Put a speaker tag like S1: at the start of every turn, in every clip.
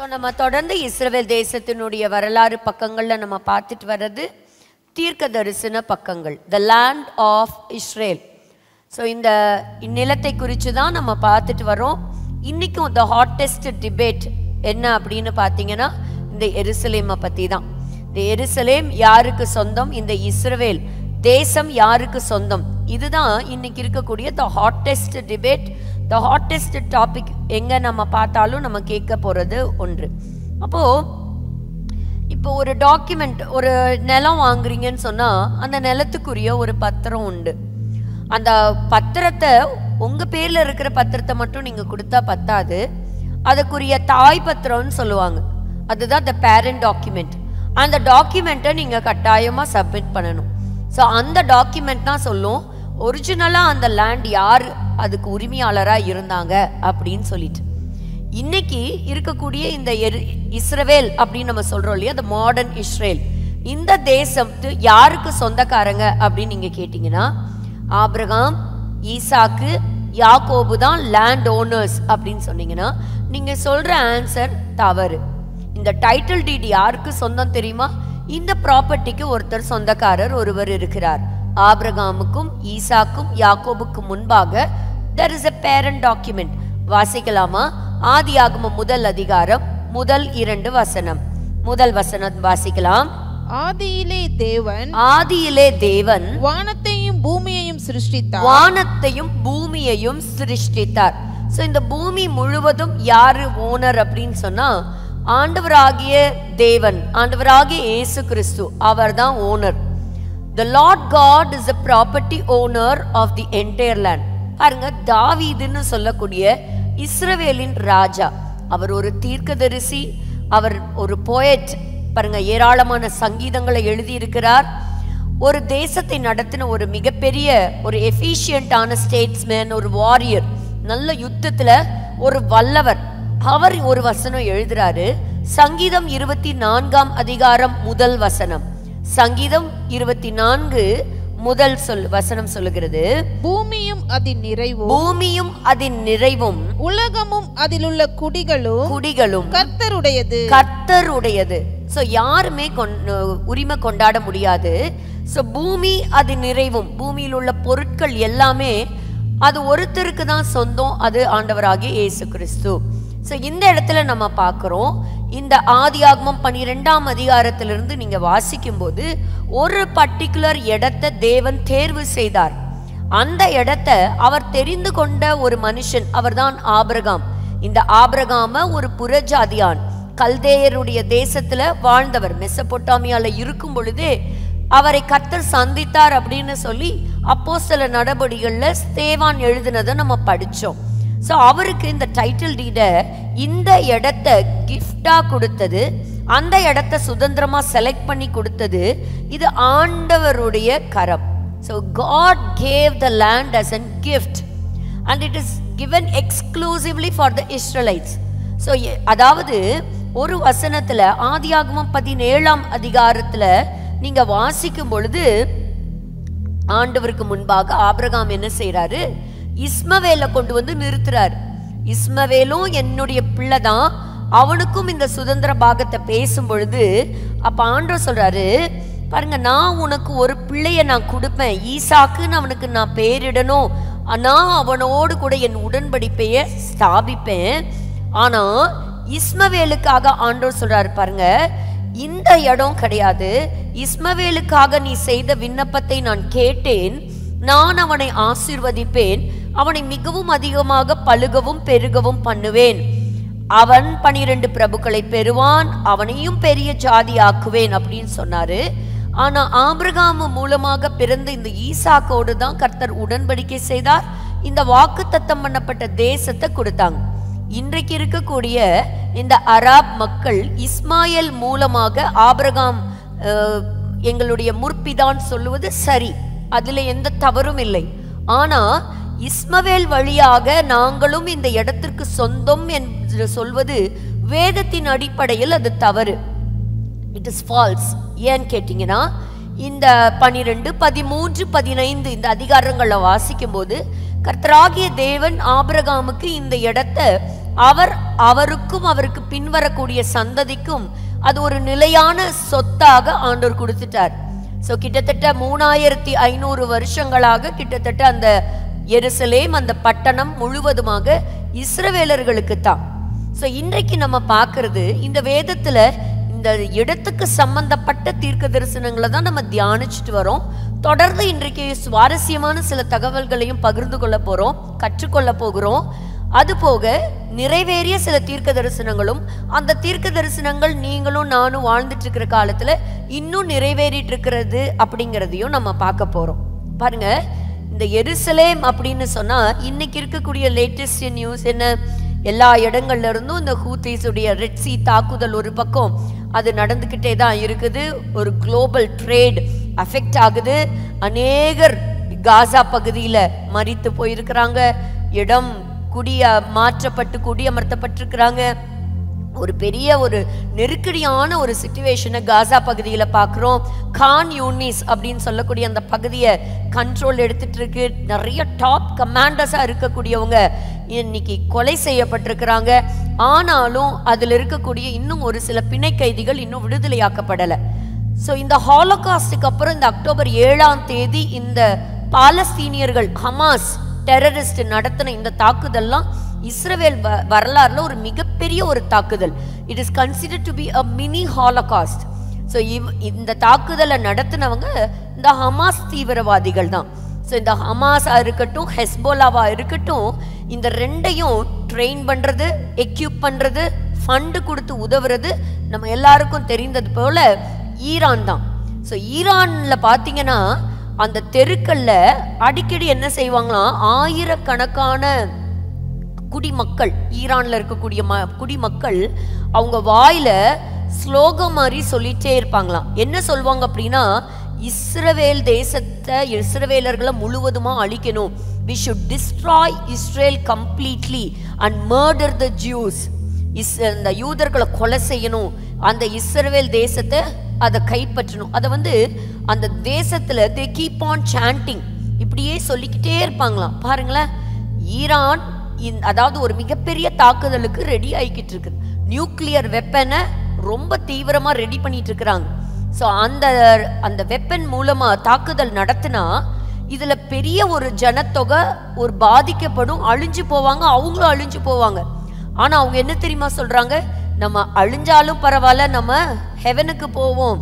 S1: So நம்ம தொடர்ந்து Israel தேசத்தினுடைய வரலாறு பக்கங்களில் நம்ம பார்த்துட்டு வர்றது தீர்க்க தரிசன பக்கங்கள் the land of Israel so இந்த நிலத்தை குறித்து தான் நம்ம பார்த்துட்டு வரோம் இன்றைக்கும் த ஹாட்டஸ்ட் டிபேட் என்ன அப்படின்னு பார்த்தீங்கன்னா இந்த எருசலேமை பற்றி தான். இந்த எருசலேம் யாருக்கு சொந்தம்? இந்த இஸ்ரவேல் தேசம் யாருக்கு சொந்தம்? இதுதான் இன்னைக்கு இருக்கக்கூடிய the hottest debate the hottest topic எங்கே நம்ம பார்த்தாலும் நம்ம கேட்க போகிறது ஒன்று. அப்போது இப்போ ஒரு டாக்குமெண்ட் ஒரு நிலம் வாங்குறீங்கன்னு சொன்னால் அந்த நிலத்துக்குரிய ஒரு பத்திரம் உண்டு. அந்த பத்திரத்தை உங்கள் பேரில் இருக்கிற பத்திரத்தை மட்டும் நீங்கள் கொடுத்தா பத்தாது. அதுக்குரிய தாய் பத்திரம்னு சொல்லுவாங்க. அதுதான் த பேரண்ட் டாக்குமெண்ட் அந்த டாக்குமெண்ட்டை நீங்கள் கட்டாயமாக சப்மிட் பண்ணணும். ஸோ அந்த டாக்குமெண்ட் தான் சொல்லும். ஒரிஜினலாக அந்த லேண்ட் யார்? அதுக்கு உரிமையாளராக இருந்தாங்க அப்படின்னு சொல்லிட்டு. இன்னைக்கு இருக்கக்கூடிய இந்த எரு- இஸ்ரவேல் அப்படின்னு நம்ம சொல்றோம் இல்லையா இந்த மாடர்ன் இஸ்ரேல் இந்த தேசம் யாருக்கு சொந்தக்காரங்க அப்படின்னு நீங்க கேட்டீங்கன்னா ஆப்ரகாம் ஈசாக்கு யாக்கோபு தான் லேண்ட் ஓனர்ஸ் அப்படின்னு சொன்னீங்கன்னா நீங்க சொல்ற ஆன்சர் தவறு. இந்த டைட்டில் டீட் யாருக்கு சொந்தம் தெரியுமா? இந்த ப்ராப்பர்ட்டிக்கு ஒருத்தர் சொந்தக்காரர் ஒருவர் இருக்கிறார். ஆப்ரகாமுக்கும் ஈசாக்கும் யாக்கோபுக்கும் முன்பாக there is a parent document. வாசிக்கலாமா? ஆதியாகமம் முதல் அதிகாரம் முதல் இரண்டு வசனம். முதல் வசனம் வாசிக்கலாம்.
S2: ஆதியிலே தேவன்
S1: ஆதியிலே தேவன்
S2: வானத்தையும் பூமியையும் சிருஷ்டித்தார்.
S1: வானத்தையும் பூமியையும் சிருஷ்டித்தார். ஸோ இந்த பூமி முழுவதும் யாரு ஓனர் அப்படின்னு சொன்னா ஆண்டவராகிய தேவன் ஆண்டவராகிய இயேசு கிறிஸ்து அவர்தான் owner. The Lord God is a property owner of the entire land பாருங்க தாவீதுன்னு சொல்லக்கூடிய இஸ்ரவேலின் ராஜா. அவர் ஒரு தீர்க்கதரிசி அவர் ஒரு போயட் பாருங்க ஏராளமான சங்கீதங்களை எழுதியிருக்கிறார். ஒரு தேசத்தை நடத்தின ஒரு மிகப்பெரிய ஒரு எஃபிஷியண்டான ஸ்டேட்ஸ்மேன் ஒரு வாரியர் நல்ல யுத்தத்துல ஒரு வல்லவர். அவர் ஒரு வசனம் எழுதுறாரு சங்கீதம் இருபத்தி நான்காம் அதிகாரம் முதல் வசனம். சங்கீதம் இருபத்தி நான்கு முதல் சொல் வசனம் சொல்லுகிறது
S2: பூமியும் அதன் நிறைவும்
S1: பூமியும் அதன் நிறைவும்
S2: உலகமும் அதிலுள்ள குடிகளும்
S1: குடிகளும்
S2: கர்த்தருடையது.
S1: கர்த்தருடையது. ஸோ யாருமே உரிமை கொண்டாட முடியாது. ஸோ பூமி அது நிறைவும். பூமியில் உள்ள பொருட்கள் எல்லாமே அது ஒருத்தருக்கு தான் சொந்தம் அது ஆண்டவராகிய இயேசு கிறிஸ்து. ஸோ இந்த இடத்துல நம்ம பார்க்குறோம் இந்த ஆதியாகமம் பன்னிரெண்டாம் அதிகாரத்திலிருந்து நீங்க வாசிக்கும்போது ஒரு பர்டிகுலர் இடத்தை தேவன் தேர்வு செய்தார். அந்த இடத்தை அவர் தெரிந்து கொண்ட ஒரு மனுஷன் அவர்தான் ஆபிரகாம். இந்த ஆபிரகாம ஒரு புறஜாதியான் கல்தேயருடைய தேசத்துல வாழ்ந்தவர். மெசபொட்டாமியால இருக்கும் பொழுதே அவரை கத்தர் சந்தித்தார் அப்படின்னு சொல்லி அப்போது சில நடபடிகளில் ஸ்தேவான் எழுதினதை நம்ம படிச்சோம். ஸோ அவருக்கு இந்த டைட்டில் டீட இந்த இடத்த கிஃப்டாக கொடுத்தது. அந்த இடத்த சுதந்திரமாக செலக்ட் பண்ணி கொடுத்தது. இது ஆண்டவருடைய கரம். So God gave the land as an gift and it is given exclusively for the Israelites so அதாவது ஒரு வசனத்தில் ஆதியாகமம் பதினேழாம் அதிகாரத்தில் நீங்கள் வாசிக்கும் பொழுது ஆண்டவருக்கு முன்பாக ஆபிரகாம் என்ன செய்கிறாரு இஸ்மவேலை கொண்டு வந்து நிறுத்துறாரு. இஸ்மவேலும் என்னுடைய பிள்ளை தான். அவனுக்கும் இந்த சுதந்திர பாகத்தை பேசும் பொழுது அப்ப ஆண்டவர் சொல்றாரு பாருங்க நான் உனக்கு ஒரு பிள்ளைய நான் கொடுப்பேன். ஈசாக்குன்னு அவனுக்கு நான் பேரிடணும். நான் அவனோடு கூட என் உடன்படிப்பைய ஸ்தாபிப்பேன். ஆனா இஸ்மவேலுக்காக ஆண்டவர் சொல்றாரு பாருங்க இந்த இடம் கிடையாது. இஸ்மவேலுக்காக நீ செய்த விண்ணப்பத்தை நான் கேட்டேன். நான் அவனை ஆசிர்வதிப்பேன். அவனை மிகவும் அதிகமாக பழுகவும் பெருகவும் பண்ணுவேன். அவன் பனிரெண்டு பிரபுக்களை பெறுவான் அவனையும் பெரிய ஜாதி ஆக்குவேன் அப்படின்னு சொன்னாரு. ஆனா ஆபிரகாம் மூலமாக பிறந்த இந்த ஈசாக்கோடு தான் கர்த்தர் உடன்படிக்கை செய்தார். இந்த வாக்கு தத்தம் பண்ணப்பட்ட தேசத்தை கொடுத்தாங்க. இன்றைக்கு இருக்கக்கூடிய இந்த அராப் மக்கள் இஸ்மாயில் மூலமாக ஆபிரகாம் எங்களுடைய முற்பிதான் சொல்லுவது சரி. அதுல எந்த தவறும் இல்லை. ஆனா இஸ்மவேல் வழியாக நாங்களும் இந்த இடத்திற்கு சொந்தம் என்று சொல்வது வேதத்தின் அடிப்படையில் அது தவறு. இட் இஸ் ஃபால்ஸ் ஏன்னு கேட்டிங்கன்னா இந்த பனிரெண்டு பதிமூன்று பதினைந்து இந்த அதிகாரங்களை வாசிக்கும் போது கர்த்தராகிய தேவன் ஆபிரகாமுக்கு இந்த இடத்தை அவர் அவருக்கும் அவருக்கு பின்வரக்கூடிய சந்ததிக்கும் அது ஒரு நிலையான சொத்தாக ஆண்டோர் கொடுத்துட்டார். ஸோ கிட்டத்தட்ட மூணாயிரத்தி ஐநூறு வருஷங்களாக கிட்டத்தட்ட அந்த எருசலேம் அந்த பட்டணம் முழுவதுமாக இஸ்ரவேலர்களுக்கு தான். ஸோ இன்றைக்கு நம்ம பார்க்கறது இந்த வேதத்தில் இந்த இடத்துக்கு சம்பந்தப்பட்ட தீர்க்க தரிசனங்களை தான் நம்ம தியானிச்சுட்டு வரோம். தொடர்ந்து இன்றைக்கு சுவாரஸ்யமான சில தகவல்களையும் பகிர்ந்து கொள்ள போகிறோம் கற்றுக்கொள்ள போகிறோம். அதுபோக நிறைவேறிய சில தீர்க்க தரிசனங்களும் அந்த தீர்க்க தரிசனங்கள் நீங்களும் நானும் வாழ்ந்துட்டு இருக்கிற காலத்துல இன்னும் நிறைவேறிட்டு இருக்கிறது அப்படிங்கிறதையும் நம்ம பார்க்க போறோம். பாருங்க இந்த எருசலேம் அப்படின்னு சொன்னால் இன்னைக்கு இருக்கக்கூடிய லேட்டஸ்ட் நியூஸ் என்ன? எல்லா இடங்கள்ல இருந்தும் இந்த ஹூத்தீஸுடைய ரெட்ஸி தாக்குதல் ஒரு பக்கம். அது நடந்துக்கிட்டே தான் இருக்குது. ஒரு குளோபல் ட்ரேட் அஃபெக்ட் ஆகுது. அநேகர் காசா பகுதியில் மறித்து போயிருக்கிறாங்க. இடம் குடிய மாற்றப்பட்டு குடியமர்த்தப்பட்டிருக்கிறாங்க. ஒரு பெரிய ஒரு நெருக்கடியான ஒரு சுச்சுவேஷனை காசா பகுதியில் பார்க்குறோம். கான் யூனிஸ் அப்படின்னு சொல்லக்கூடிய அந்த பகுதியை கண்ட்ரோல் எடுத்துட்டு இருக்கு நிறைய டாப் கமாண்டர்ஸாக இருக்கக்கூடியவங்க இன்னைக்கு கொலை செய்யப்பட்டிருக்கிறாங்க. ஆனாலும் அதில் இருக்கக்கூடிய இன்னும் ஒரு சில பிணை கைதிகள் இன்னும் விடுதலையாக்கப்படலை. ஸோ இந்த ஹாலோகாஸ்டுக்கு அப்புறம் இந்த அக்டோபர் ஏழாம் தேதி இந்த பாலஸ்தீனியர்கள் ஹமாஸ் டெரரிஸ்ட் நடத்தின இந்த தாக்குதல்லாம் இஸ்ரேல் வ- வரலாறுல ஒரு மிகப்பெரிய ஒரு தாக்குதல். It is consider to be a mini holocaust so இவ் இந்த தாக்குதலை நடத்தினவங்க இந்த ஹமாஸ் தீவிரவாதிகள் தான். ஸோ இந்த ஹமாஸா இருக்கட்டும் ஹெஸ்போலாவா இருக்கட்டும் இந்த ரெண்டையும் ட்ரெயின் பண்றது எக்யூப் பண்றது ஃபண்டு கொடுத்து உதவுறது நம்ம எல்லாருக்கும் தெரிந்தது போல ஈரான் தான். ஸோ ஈரான்ல பார்த்தீங்கன்னா அந்த தெருக்கள்ல அடிக்கடி என்ன செய்வாங்களாம் ஆயிரக்கணக்கான குடிமக்கள் ஈரான்ல இருக்கக்கூடிய ம குடிமக்கள் அவங்க வாயில ஸ்லோகம் மாதிரி சொல்லிட்டே இருப்பாங்களாம். என்ன சொல்லுவாங்க அப்படின்னா இஸ்ரவேல் தேசத்தை இஸ்ரவேலர்களை முழுவதுமா அழிக்கணும். We should destroy Israel completely and murder the Jews is இந்த யூதர்களை கொலை செய்யணும். அந்த இஸ்ரவேல் தேசத்தை அதை கைப்பற்றணும். அதை வந்து அந்த தேசத்தில் தே கீப் ஆன் சாண்டிங் இப்படியே சொல்லிக்கிட்டே இருப்பாங்களாம். பாருங்களேன். ஈரான் அதாவது ஒரு மிகப்பெரிய தாக்குதலுக்கு ரெடி ஆகிக்கிட்டு இருக்கு. நியூக்ளியர் வெப்பனை ரொம்ப தீவிரமாக ரெடி பண்ணிட்டு இருக்கிறாங்க. ஸோ அந்த அந்த வெப்பன் மூலமாக தாக்குதல் நடத்தினா இதில் பெரிய ஒரு ஜனத்தொகை ஒரு பாதிக்கப்படும். அழிஞ்சு போவாங்க. அவங்களும் அழிஞ்சு போவாங்க. ஆனால் அவங்க என்ன தெரியுமா சொல்கிறாங்க நம்ம அழிஞ்சாலும் பரவாயில்ல நம்ம ஹெவனுக்கு போவோம்.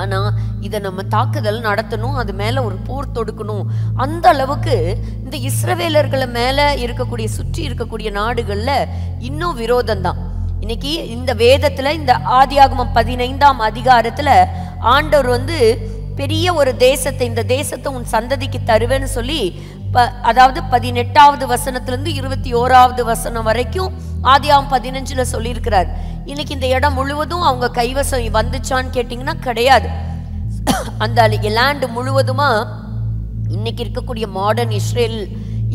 S1: ஆனால் இதை நம்ம தாக்குதல் நடத்தணும் அது மேலே ஒரு போர் தொடுக்கணும். அந்த அளவுக்கு இந்த இஸ்ரவேலர்களை மேலே இருக்கக்கூடிய சுற்றி இருக்கக்கூடிய நாடுகளில் இன்னும் விரோதம் தான் இன்னைக்கு இந்த வேதத்தில் இந்த ஆதியாகமம் பதினைந்தாம் அதிகாரத்தில் ஆண்டவர் வந்து பெரிய ஒரு தேசத்தை இந்த தேசத்தை உன் சந்ததிக்கு தருவேன்னு சொல்லி ப அதாவது பதினெட்டாவது வசனத்திலிருந்து இருபத்தி ஓராவது வசனம் வரைக்கும் ஆதியாம் பதினஞ்சுல சொல்லியிருக்கிறார். இன்னைக்கு இந்த இடம் முழுவதும் அவங்க கைவசம் வந்துச்சான்னு கேட்டிங்கன்னா கிடையாது. அந்த லேண்டு முழுவதுமா இன்னைக்கு இருக்கக்கூடிய மாடர்ன் இஸ்ரேல்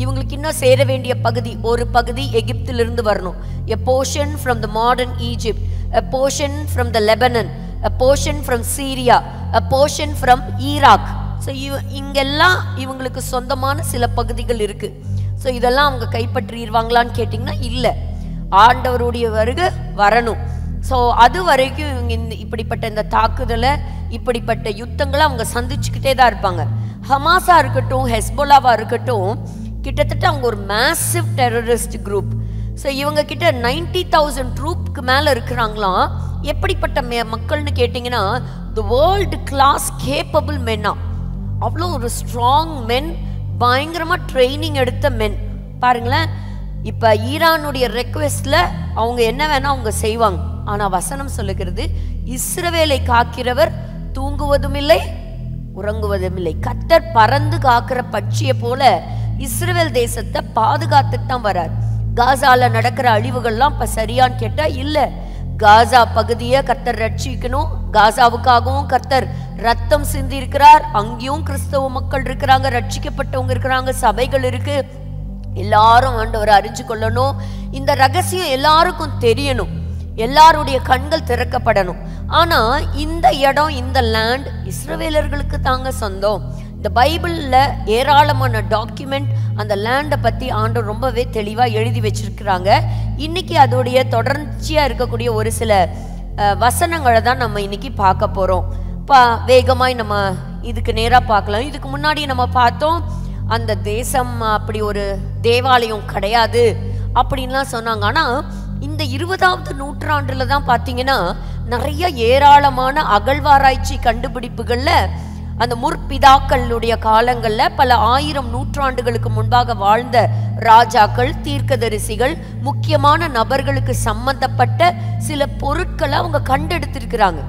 S1: இவங்களுக்கு இன்னும் சேர வேண்டிய பகுதி ஒரு பகுதி எகிப்திலிருந்து வரணும். A portion from the modern Egypt a portion from the Lebanon a portion from Syria a portion from Iraq so இவ இங்கெல்லாம் இவங்களுக்கு சொந்தமான சில பகுதிகள் இருக்கு. ஸோ இதெல்லாம் அவங்க கைப்பற்றிடுவாங்களான்னு கேட்டிங்கன்னா இல்லை. ஆண்டவருடைய வருகை வரணும். ஸோ அது வரைக்கும் இவங்க இந்த இப்படிப்பட்ட இந்த தாக்குதலை இப்படிப்பட்ட யுத்தங்களை அவங்க சந்திச்சுக்கிட்டே தான் இருப்பாங்க. ஹமாஸாக இருக்கட்டும் ஹெஸ்போலாவாக இருக்கட்டும் கிட்டத்தட்ட அவங்க ஒரு மேசிவ் டெரரிஸ்ட் குரூப் ஸோ இவங்க கிட்ட நைன்டி தௌசண்ட் ட்ரூப்க்கு மேலே இருக்கிறாங்களாம் எப்படிப்பட்ட மே மக்கள்னு கேட்டிங்கன்னா த வேர்ல்டு கிளாஸ் கேப்பபிள் மென்னா அவ்வளோ ஒரு ஸ்ட்ராங் மென் பயங்கரமாக ட்ரைனிங் எடுத்த மென் பாருங்களேன் இப்போ ஈரானுடைய ரெக்வெஸ்டில் அவங்க என்ன வேணால் அவங்க செய்வாங்க. ஆனால் வசனம் சொல்லுகிறது இஸ்ரவேலை காக்கிறவர் தூங்குவதும் இல்லை உறங்குவதும் இல்லை கத்தர் பறந்து காக்கிற பட்சியை போல இஸ்ரவேல் தேசத்தை பாதுகாத்துட்டு தான் வரார். காசாவில் நடக்கிற அழிவுகள்லாம் இப்போ சரியான்னு கேட்டால் இல்லை. காசா பகுதியை கத்தர் ரட்சிக்கணும் காசாவுக்காகவும் கர்த்தர் ரத்தம் சிந்தி இருக்கிறார் அங்கேயும் கிறிஸ்தவ மக்கள் இருக்கிறாங்க ரட்சிக்கப்பட்டவங்க இருக்கிறாங்க சபைகள் இருக்கு. எல்லாரும் ஆண்டவரை அறிஞ்சு கொள்ளணும். இந்த ரகசியம் எல்லாருக்கும் தெரியணும். எல்லாருடைய கண்கள் திறக்கப்படணும். ஆனா இந்த இடம் இந்த லேண்ட் இஸ்ரவேலர்களுக்கு தாங்க சொந்தம். இந்த பைபிளில் ஏராளமான டாக்குமெண்ட் அந்த லேண்டை பற்றி ஆண்டு ரொம்பவே தெளிவாக எழுதி வச்சிருக்கிறாங்க. இன்னைக்கு அதோடைய தொடர்ச்சியாக இருக்கக்கூடிய ஒரு சில வசனங்களை தான் நம்ம இன்னைக்கு பார்க்க போகிறோம் பா வேகமாய் நம்ம இதுக்கு நேராக பார்க்கலாம். இதுக்கு முன்னாடி நம்ம பார்த்தோம் அந்த தேசம் அப்படி ஒரு தேவாலயம் கிடையாது அப்படின்லாம் சொன்னாங்க. ஆனால் இந்த இருபதாவது நூற்றாண்டில் தான் பார்த்தீங்கன்னா நிறைய ஏராளமான அகழ்வாராய்ச்சி கண்டுபிடிப்புகளில் அந்த முற்பிதாக்களுடைய காலங்களில் பல ஆயிரம் நூற்றாண்டுகளுக்கு முன்பாக வாழ்ந்த ராஜாக்கள் தீர்க்கதரிசிகள் முக்கியமான நபர்களுக்கு சம்பந்தப்பட்ட சில பொருட்களை அவங்க கண்டெடுத்திருக்கிறாங்க.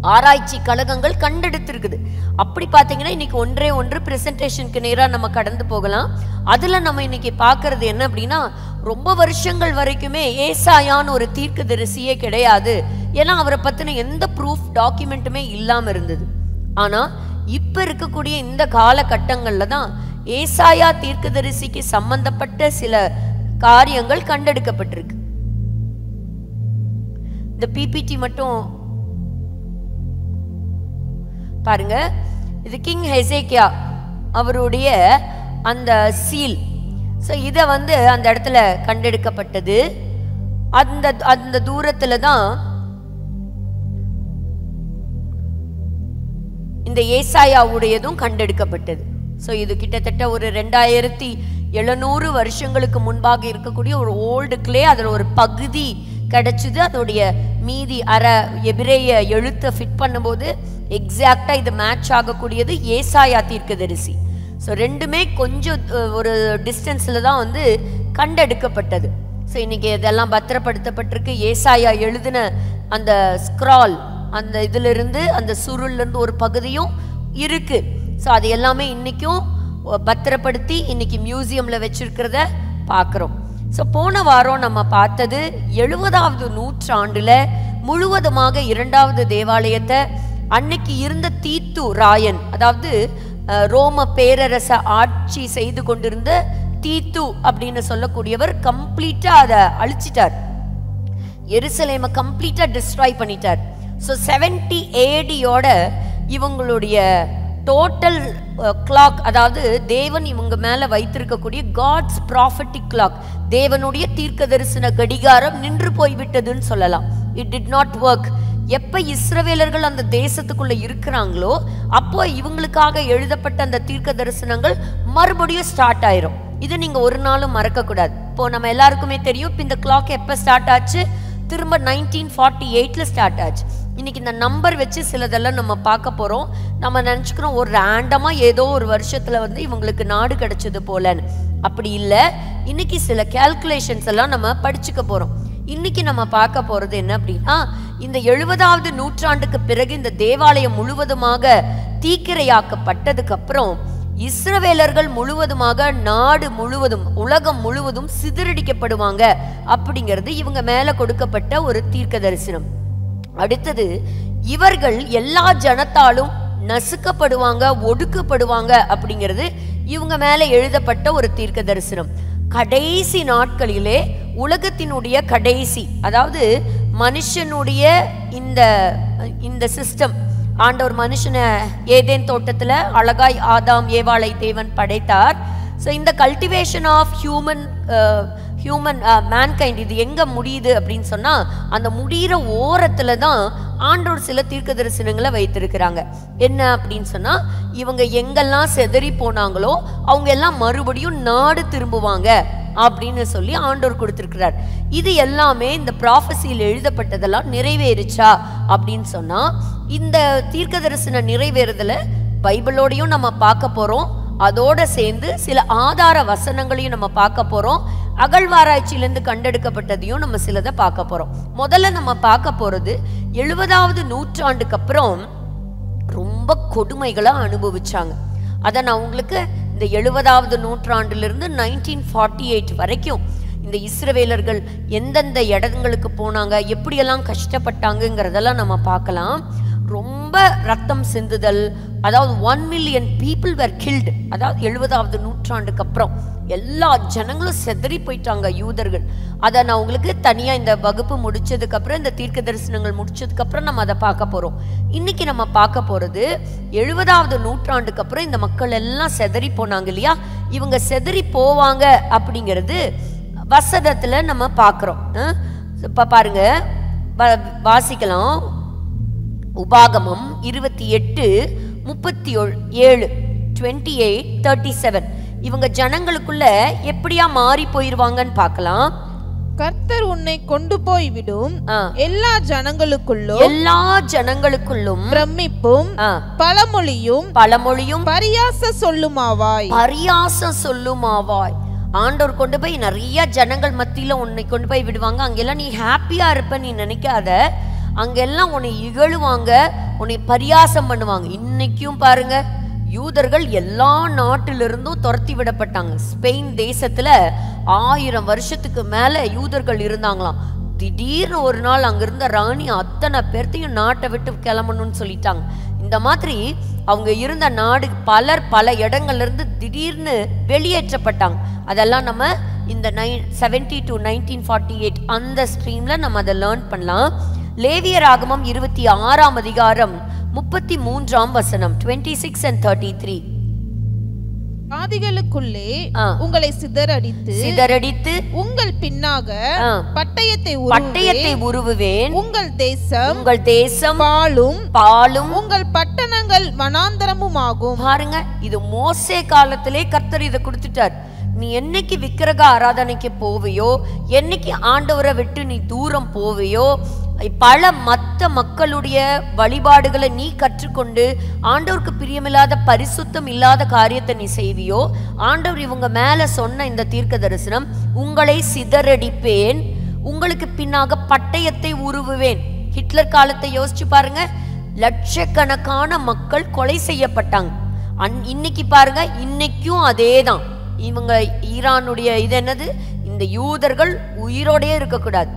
S1: ஆராய்ச்சி கழகங்கள் கண்டெடுத்திருக்குது. அப்படி பார்த்தீங்கன்னா இன்னைக்கு ஒன்றே ஒன்று பிரசன்டேஷனுக்கு நேராக நம்ம கடந்து போகலாம். அதில் நம்ம இன்னைக்கு பார்க்கறது என்ன அப்படின்னா ரொம்ப வருஷங்கள் வரைக்குமே ஏசாயான்னு ஒரு தீர்க்கதரிசியே கிடையாது. ஏன்னா அவரை பற்றின எந்த ப்ரூஃப் டாக்குமெண்ட்டுமே இல்லாமல் இருந்தது. ஆனால் இப்போ இருக்கக்கூடிய இந்த காலகட்டங்களில் தான் ஏசாயா தீர்க்கதரிசிக்கு சம்பந்தப்பட்ட சில காரியங்கள் கண்டெடுக்கப்பட்டிருக்கு. இந்த பிபிடி மட்டும் பாருங்க. இது கிங் ஹெசேக்கியா அவருடைய அந்த சீல் ஸோ இதை வந்து அந்த இடத்துல கண்டெடுக்கப்பட்டது. அந்த அந்த தூரத்தில் தான் இந்த ஏசாயாவுடையதும் கண்டெடுக்கப்பட்டது. ஸோ இது கிட்டத்தட்ட ஒரு ரெண்டாயிரத்தி எழுநூறு வருஷங்களுக்கு முன்பாக இருக்கக்கூடிய ஒரு ஓல்டு கிளே அதில் ஒரு பகுதி கிடைச்சிது. அதோடைய மீதி அற எபிரேய எழுத்தை ஃபிட் பண்ணும்போது எக்ஸாக்டாக இது மேட்ச் ஆகக்கூடியது ஏசாயா தீர்க்கதரிசி. ஸோ ரெண்டுமே கொஞ்சம் ஒரு டிஸ்டன்ஸில் தான் வந்து கண்டெடுக்கப்பட்டது. ஸோ இன்னைக்கு இதெல்லாம் பத்திரப்படுத்தப்பட்டிருக்கு. ஏசாயா எழுதின அந்த ஸ்க்ரால் அந்த இதிலிருந்து அந்த சுருள்லேருந்து ஒரு பகுதியும் இருக்குது ஸோ அது எல்லாமே இன்றைக்கும் பத்திரப்படுத்தி இன்னைக்கு மியூசியமில் வச்சுருக்கிறத பார்க்குறோம் ஸோ போன வாரம் நம்ம பார்த்தது எழுபதாவது நூற்றாண்டில் முழுவதுமாக இரண்டாவது தேவாலயத்தை அன்னைக்கு இருந்த தீத்து ராயன் அதாவது ரோம பேரரச ஆட்சி செய்து கொண்டிருந்த தீத்து அப்படின்னு சொல்லக்கூடியவர் கம்ப்ளீட்டாக அதை அழிச்சிட்டார். எருசலேமை கம்ப்ளீட்டாக டிஸ்ட்ராய் பண்ணிட்டார். ஸோ செவன்டி ஏடியோட இவங்களுடைய டோட்டல் கிளாக் uh, அதாவது தேவன் இவங்க மேலே வைத்திருக்கக்கூடிய காட்ஸ் ப்ராஃபட்டிக் கிளாக் தேவனுடைய தீர்க்க தரிசன கடிகாரம் நின்று போய்விட்டதுன்னு சொல்லலாம். இட் டிட் நாட் ஒர்க் எப்போ இஸ்ரவேலர்கள் அந்த தேசத்துக்குள்ளே இருக்கிறாங்களோ அப்போ இவங்களுக்காக எழுதப்பட்ட அந்த தீர்க்க தரிசனங்கள் மறுபடியும் ஸ்டார்ட் ஆயிரும். இது நீங்க ஒரு நாளும் மறக்கக்கூடாது. இப்போ நம்ம எல்லாருக்குமே தெரியும் இப்போ இந்த கிளாக் எப்போ ஸ்டார்ட் ஆச்சு? திரும்ப நைன்டீன் ஃபார்ட்டி எயிட்ல ஸ்டார்ட் ஆச்சு. இன்னைக்கு இந்த நம்பர் வச்சு சிலதெல்லாம் நம்ம பார்க்க போறோம். நம்ம நினச்சிக்கிறோம் ஒரு ரேண்டமாக ஏதோ ஒரு வருஷத்துல வந்து இவங்களுக்கு நாடு கிடைச்சது போலன்னு. அப்படி இல்லை. இன்னைக்கு சில கேல்குலேஷன்ஸ் எல்லாம் நம்ம படிச்சுக்க போறோம். இன்னைக்கு நம்ம பார்க்க போறது என்ன அப்படின்னா இந்த எழுபதாவது நூற்றாண்டுக்கு பிறகு இந்த தேவாலயம் முழுவதுமாக தீக்கிரையாக்கப்பட்டதுக்கு அப்புறம் இஸ்ரவேலர்கள் முழுவதுமாக நாடு முழுவதும் உலகம் முழுவதும் சிதறடிக்கப்படுவாங்க அப்படிங்கிறது இவங்க மேல கொடுக்கப்பட்ட ஒரு தீர்க்க தரிசனம் அடுத்தது இவர்கள் எல்லா ஜனத்தாலும் நசுக்கப்படுவாங்க ஒடுக்கப்படுவாங்க அப்படிங்கிறது இவங்க மேலே எழுதப்பட்ட ஒரு தீர்க்க தரிசனம் கடைசி நாட்களிலே உலகத்தினுடைய கடைசி அதாவது மனுஷனுடைய இந்த இந்த சிஸ்டம் ஆண்டவர் மனுஷனை ஏதேன் தோட்டத்தில் அழகாய் ஆதாம் ஏவாளை தேவன் படைத்தார். ஸோ இந்த cultivation of human human mankind uh, இது எங்கே முடியுது அப்படின்னு சொன்னால் அந்த முடிகிற ஓரத்தில் தான் ஆண்டோர் சில தீர்க்க தரிசனங்களை வைத்திருக்கிறாங்க. என்ன அப்படின்னு சொன்னால் இவங்க எங்கெல்லாம் செதறி போனாங்களோ அவங்க எல்லாம் மறுபடியும் நாடு திரும்புவாங்க அப்படின்னு சொல்லி ஆண்டோர் கொடுத்திருக்கிறார். இது எல்லாமே இந்த ப்ராஃபஸியில் எழுதப்பட்டதெல்லாம் நிறைவேறுச்சா அப்படின்னு சொன்னால் இந்த தீர்க்க தரிசனம் நிறைவேறுதல பைபிளோடையும் நம்ம பார்க்க போகிறோம் அதோட சேர்ந்து சில ஆதார வசனங்களையும் நம்ம பார்க்க போறோம். அகழ்வாராய்ச்சியிலேருந்து கண்டெடுக்கப்பட்டதையும் நம்ம சிலதை பார்க்க போறோம். முதல்ல நம்ம பார்க்க போறது எழுபதாவது நூற்றாண்டுக்கு அப்புறம் ரொம்ப கொடுமைகளை அனுபவிச்சாங்க. அதை நான் உங்களுக்கு இந்த எழுபதாவது நூற்றாண்டிலிருந்து நைன்டீன் ஃபார்ட்டி எயிட் வரைக்கும் இந்த இஸ்ரவேலர்கள் எந்தெந்த இடங்களுக்கு போனாங்க எப்படியெல்லாம் கஷ்டப்பட்டாங்கங்கிறதெல்லாம் நம்ம பார்க்கலாம். ரொம்ப ரத்தம் சிந்துதல். அதாவது one million people were killed அதாவது எழுபதாவது நூற்றாண்டுக்கு அப்புறம். எல்லா ஜனங்களும் செதறி போயிட்டாங்க யூதர்கள். அதை நான் உங்களுக்கு தனியாக இந்த வகுப்பு முடிச்சதுக்கு அப்புறம் இந்த தீர்க்க தரிசனங்கள் முடிச்சதுக்கு அப்புறம் நம்ம அதை பார்க்க போகிறோம் இன்னைக்கு நம்ம பார்க்க போகிறது எழுபதாவது நூற்றாண்டுக்கு அப்புறம் இந்த மக்கள் எல்லாம் செதறி போனாங்க இல்லையா? இவங்க செதறி போவாங்க அப்படிங்கிறது வசதத்தில் நம்ம பார்க்குறோம். இப்போ பாருங்க வ- வாசிக்கலாம். உபாகமம் இருபத்தி எட்டு முப்பத்தி ஏழு டுவெண்ட்டி எயிட் தேர்ட்டி செவன் இவங்க ஜனங்களுக்குள்ள எப்படியா மாறி போயிருவாங்கன்னு பார்க்கலாம்.
S2: கர்த்தர் உன்னை கொண்டு போய் விடும். எல்லா ஜனங்களுக்குள்ளும்
S1: எல்லா ஜனங்களுக்குள்ளும்
S2: பிரமிப்பும் பழமொழியும்
S1: பழமொழியும்
S2: பரியாச சொல்லுமாவாய்.
S1: பரியாசம் சொல்லுமாவாய். ஆண்டவர் கொண்டு போய் நிறைய ஜனங்கள் மத்தியில உன்னை கொண்டு போய் விடுவாங்க. அங்கெல்லாம் நீ ஹாப்பியா இருப்ப நீ நினைக்காத. அங்கெல்லாம் உன்னை இகழுவாங்க உன்னை பரியாசம் பண்ணுவாங்க. இன்னைக்கும் பாருங்க யூதர்கள் எல்லா நாட்டிலிருந்தும் துரத்தி விடப்பட்டாங்க. ஸ்பெயின் தேசத்துல ஆயிரம் வருஷத்துக்கு மேல யூதர்கள் இருந்தாங்களாம். திடீர்னு ஒரு நாள் அங்கிருந்த ராணி அத்தனை பேர்த்தையும் நாட்டை விட்டு கிளம்பணும்னு சொல்லிட்டாங்க. இந்த மாதிரி அவங்க இருந்த நாடு பலர் பல இடங்கள்ல இருந்து திடீர்னு வெளியேற்றப்பட்டாங்க. அதெல்லாம் நம்ம இந்த nine seventy two nineteen forty eight அந்த ஸ்ட்ரீம்ல நம்ம அதை லேர்ன் பண்ணலாம். லேவியர் ஆகமம் இருபத்தி ஆறாம் அதிகாரம் முப்பத்தி மூன்றாம் வசனம் twenty six and thirty three
S2: ஆதிகளுக்குள்ளே
S1: ஆ.
S2: உங்களை சிதறடித்து
S1: சிதறடித்து
S2: உங்கள் பின்னாக பட்டயத்தை
S1: பட்டயத்தை
S2: உருவே
S1: உருவுவேன்.
S2: உங்கள் தேசம்
S1: உங்கள் தேசம்
S2: பாலும்
S1: பாலும்
S2: உங்கள் பட்டணங்கள் வனாந்தரமுமாகும்.
S1: பாருங்க இது மோசே காலத்திலே கர்த்தர் இதை கொடுத்துட்டார். நீ என்னைக்கு விக்கிரக ஆராதனைக்கு போவியோ என்னைக்கு ஆண்டவரை விட்டு நீ தூரம் போவியோ பல மற்ற மக்களுடைய வழிபாடுகளை நீ கற்றுக்கொண்டு ஆண்டவருக்கு பிரியமில்லாத பரிசுத்தம் இல்லாத காரியத்தை நீ செய்வியோ? ஆண்டவர் இவங்க மேலே சொன்ன இந்த தீர்க்க தரிசனம் உங்களை சிதறடிப்பேன் உங்களுக்கு பின்னாக பட்டயத்தை உருவுவேன். ஹிட்லர் காலத்தை யோசிச்சு பாருங்க லட்சக்கணக்கான மக்கள் கொலை செய்யப்பட்டாங்க. அன் இன்னைக்கு பாருங்க இன்னைக்கும் அதே தான் இவங்க ஈரானுடைய இது என்னது? இந்த யூதர்கள் உயிரோடையே இருக்கக்கூடாது.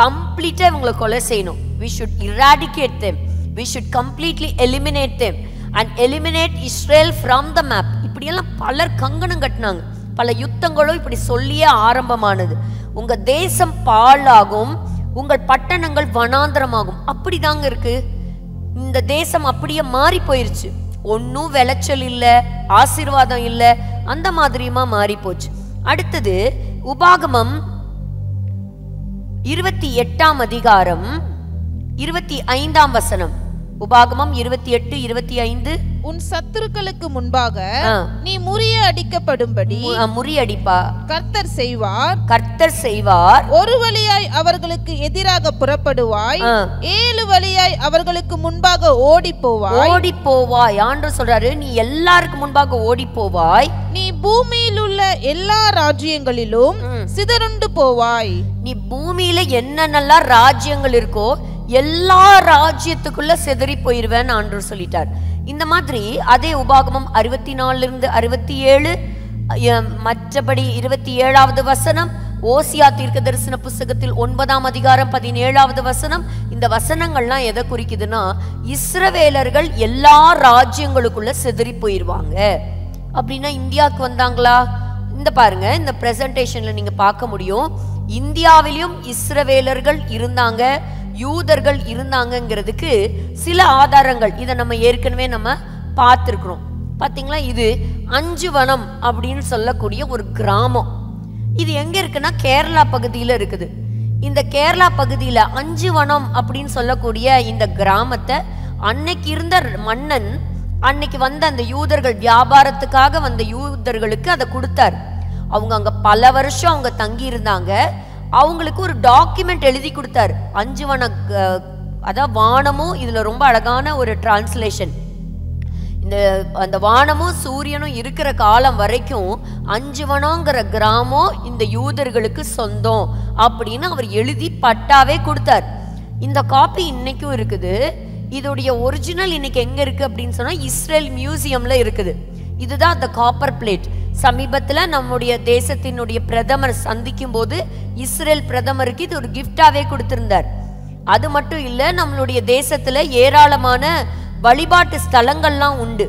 S1: கம்ப்ளீட்டாக இவங்களை கொலை செய்யணும். We should eradicate them we should completely eliminate them and eliminate Israel from the map இப்படியெல்லாம் பலர் கங்கணம் கட்டினாங்க. பல யுத்தங்களும் இப்படி சொல்லியே ஆரம்பமானது. உங்கள் தேசம் பாழாகும். உங்கள் பட்டணங்கள் வனாந்தரமாகும். அப்படிதாங்க இருக்கு. இந்த தேசம் அப்படியே மாறி போயிருச்சு. ஒன்றும் விளைச்சல் இல்லை ஆசீர்வாதம் இல்லை. அந்த மாதிரியுமா மாறி போச்சு. அடுத்தது உபாகமம் இருபத்தி எட்டாம் அதிகாரம் இருபத்தி ஐந்தாம் வசனம். உபாகமம் இருபத்தி எட்டு இருபத்தி ஐந்து.
S2: உன் சத்துருக்களுக்கு முன்பாக. நீ முறிய அடிக்கப்படும்படி
S1: முறியடிப்பா
S2: கர்த்தர் செய்வார்.
S1: கர்த்தர் செய்வார்.
S2: ஒரு வழியாய் அவர்களுக்கு எதிராக புறப்படுவாய். ஏழு வழியாய் அவர்களுக்கு முன்பாக ஓடி போவாய்
S1: ஓடி போவாய் ஆண்டு சொல்றாரு நீ எல்லாருக்கு முன்பாக ஓடி போவாய்
S2: நீ பூமியில் உள்ள எல்லா ராஜ்யங்களிலும். சிதறுண்டு போவாய்.
S1: நீ பூமியில என்னென்னலாம் ராஜ்யங்கள் இருக்கோ எல்லா ராஜ்யத்துக்குள்ள செதறி போயிருவேன் ஆண்டு சொல்லிட்டார். இந்த மாதிரி அதே உபாகமம் அறுபத்தி நாலுலேருந்து அறுபத்தி ஏழு மற்றபடி இருபத்தி ஏழாவது வசனம் ஓசியா தீர்க்க தரிசன புஸ்தகத்தில் ஒன்பதாம் அதிகாரம் பதினேழாவது வசனம் இந்த வசனங்கள்லாம் எதை குறிக்குதுன்னா இஸ்ரவேலர்கள் எல்லா ராஜ்யங்களுக்குள்ள செதறி போயிருவாங்க. அப்படின்னா இந்தியாவுக்கு வந்தாங்களா? இந்த பாருங்க இந்த பிரசன்டேஷன்ல நீங்க பார்க்க முடியும். இந்தியாவிலும் இஸ்ரவேலர்கள் இருந்தாங்க. யூதர்கள் இருந்தாங்கங்கிறதுக்கு சில ஆதாரங்கள். இதை நம்ம ஏற்கனவே நம்ம பார்த்துருக்குறோம். பார்த்தீங்களா? இது அஞ்சு வனம் அப்படின்னு சொல்லக்கூடிய ஒரு கிராமம். இது எங்கே இருக்குன்னா கேரளா பகுதியில் இருக்குது. இந்த கேரளா பகுதியில் அஞ்சு வனம் அப்படின்னு சொல்லக்கூடிய இந்த கிராமத்தை அன்னைக்கு இருந்த மன்னன் அன்னைக்கு வந்த அந்த யூதர்கள் வியாபாரத்துக்காக வந்த யூதர்களுக்கு அதை கொடுத்தார். அவங்க அங்கே பல வருஷம் அவங்க தங்கி இருந்தாங்க அவங்களுக்கு ஒரு டாக்குமெண்ட் எழுதி கொடுத்தாரு. அஞ்சு வன அதான் வானமும் இதுல ரொம்ப அழகான ஒரு டிரான்ஸ்லேஷன் இந்த அந்த வானமும் சூரியனும் இருக்கிற காலம் வரைக்கும் அஞ்சுவனங்கிற கிராமம் இந்த யூதர்களுக்கு சொந்தம் அப்படின்னு அவர் எழுதி பட்டாவே கொடுத்தார். இந்த காப்பி இன்னைக்கும் இருக்குது. இதோடைய ஒரிஜினல் இன்னைக்கு எங்க இருக்கு அப்படின்னு சொன்னா இஸ்ரேல் மியூசியம்ல இருக்குது. இதுதான் அந்த காப்பர் பிளேட் சமீபத்தில் நம்முடைய தேசத்தினுடைய பிரதமர் சந்திக்கும் போது இஸ்ரேல் பிரதமருக்கு இது ஒரு கிஃப்டாகவே கொடுத்திருந்தார். அது மட்டும் இல்லை நம்மளுடைய தேசத்தில் ஏராளமான வழிபாட்டு ஸ்தலங்கள்லாம் உண்டு.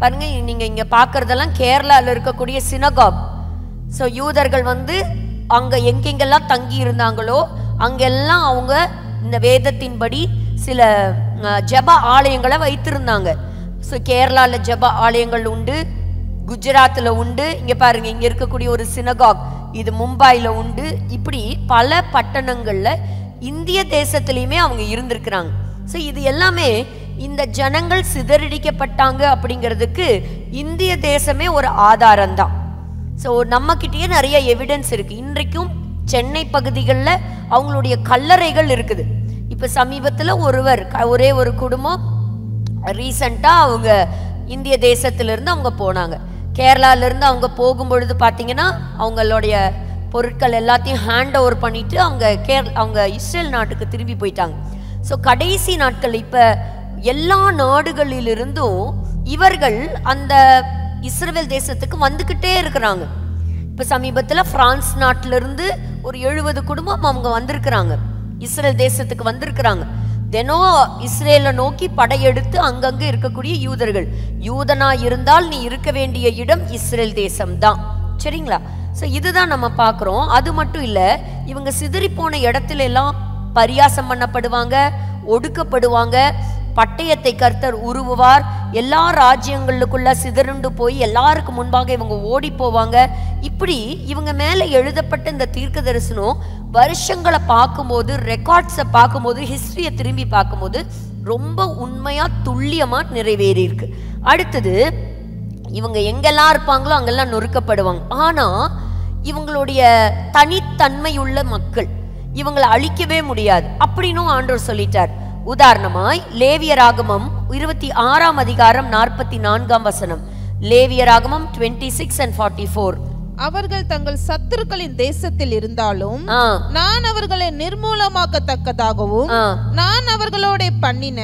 S1: பாருங்க நீங்கள் இங்கே பார்க்குறதெல்லாம் கேரளாவில் இருக்கக்கூடிய சினகாப் ஸோ யூதர்கள் வந்து அங்கே எங்கெங்கெல்லாம் தங்கி இருந்தாங்களோ அங்கெல்லாம் அவங்க இந்த வேதத்தின்படி சில ஜப ஆலயங்களை வைத்திருந்தாங்க. ஸோ கேரளாவில் ஜெப ஆலயங்கள் உண்டு. குஜராத்தில் உண்டு. இங்கே பாருங்க இங்கே இருக்கக்கூடிய ஒரு சினகாக் இது மும்பையில் உண்டு. இப்படி பல பட்டணங்களில் இந்திய தேசத்துலேயுமே அவங்க இருந்திருக்கிறாங்க. ஸோ இது எல்லாமே இந்த ஜனங்கள் சிதறடிக்கப்பட்டாங்க அப்படிங்கிறதுக்கு இந்திய தேசமே ஒரு ஆதாரம் தான் ஸோ நம்மக்கிட்டேயே நிறைய எவிடன்ஸ் இருக்குது இன்றைக்கும் சென்னை பகுதிகளில் அவங்களுடைய கல்லறைகள் இருக்குது. இப்போ சமீபத்தில் ஒருவர் க- ஒரே ஒரு குடும்பம் ரீசண்டாக அவங்க இந்திய தேசத்திலிருந்து அவங்க போனாங்க. கேரளாவிலேருந்து அவங்க போகும்பொழுது பார்த்தீங்கன்னா அவங்களுடைய பொருட்கள் எல்லாத்தையும் ஹேண்ட் ஓவர் பண்ணிட்டு அவங்க கேர் அவங்க இஸ்ரேல் நாட்டுக்கு திரும்பி போயிட்டாங்க. ஸோ கடைசி நாட்கள் இப்போ எல்லா நாடுகளிலிருந்தும் இவர்கள் அந்த இஸ்ரேல் தேசத்துக்கு வந்துக்கிட்டே இருக்கிறாங்க. இப்போ சமீபத்தில் பிரான்ஸ் நாட்டிலிருந்து ஒரு எழுபது குடும்பம் அவங்க வந்திருக்கிறாங்க. இஸ்ரேல் தேசத்துக்கு வந்திருக்கிறாங்க. தினம் இஸ்ரேலை நோக்கி படையெடுத்து அங்கங்கே இருக்கக்கூடிய யூதர்கள். யூதனா இருந்தால் நீ இருக்க வேண்டிய இடம் இஸ்ரேல் தேசம்தான். சரிங்களா? ஸோ இதுதான் நம்ம பார்க்குறோம். அது மட்டும் இல்லை இவங்க சிதறி போன இடத்துல எல்லாம் பரியாசம் பண்ணப்படுவாங்க ஒடுக்கப்படுவாங்க. பட்டயத்தை கர்த்தர் உருவுவார். எல்லா ராஜ்யங்களுக்குள்ள சிதறுண்டு போய் எல்லாருக்கு முன்பாக இவங்க ஓடி போவாங்க. இப்படி இவங்க மேலே எழுதப்பட்ட இந்த தீர்க்க தரிசனம் வருஷங்களை பார்க்கும்போது ரெக்கார்ட்ஸை பார்க்கும்போது ஹிஸ்டரியை திரும்பி பார்க்கும்போது ரொம்ப உண்மையா துல்லியமா நிறைவேறி இருக்கு அடுத்தது இவங்க எங்கெல்லாம் இருப்பாங்களோ அங்கெல்லாம் நொறுக்கப்படுவாங்க. ஆனா இவங்களுடைய தனித்தன்மையுள்ள மக்கள் இவங்களை அழிக்கவே முடியாது. அப்படின்னும் ஆண்டோர் சொல்லிட்டார். உதாரணமாய் லேவியராகமம் இருபத்தி ஆறாம் அதிகாரம் நாற்பத்தி நான்காம் வசனம். லேவியராகமம் twenty six and forty four
S2: அவர்கள் தங்கள் சத்துருக்களின் தேசத்தில் இருந்தாலும் நான் அவர்களை நிர்மூலமாக்கத்தக்கதாகவும் நான் அவர்களோட பண்ணின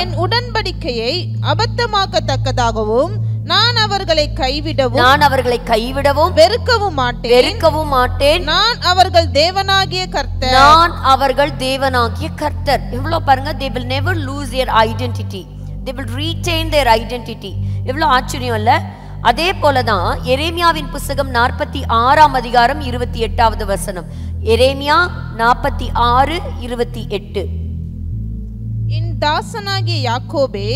S2: என் உடன்படிக்கையை அபத்தமாக்கத்தக்கதாகவும் நான் அவர்களை கைவிடவும்
S1: நான் அவர்களை கைவிடவும்
S2: வெறுக்கவும் மாட்டேன்.
S1: வெறுக்கவும் மாட்டேன்.
S2: நான் அவர்கள் தேவனாகிய கர்த்தர்.
S1: நான் அவர்கள் தேவனாகிய கர்த்தர். எவ்வளவு பாருங்க they will never lose their identity. They will retain their identity. எவ்வளவு ஆச்சரியம் இல்ல? அதே போலதான் எரேமியாவின் புஸ்தகம் நாற்பத்தி ஆறாம் அதிகாரம் இருபத்தி எட்டாவது வசனம். எரேமியா நாற்பத்தி ஆறு இருபத்தி எட்டு.
S2: என் தாசனாகிய யாக்கோபே.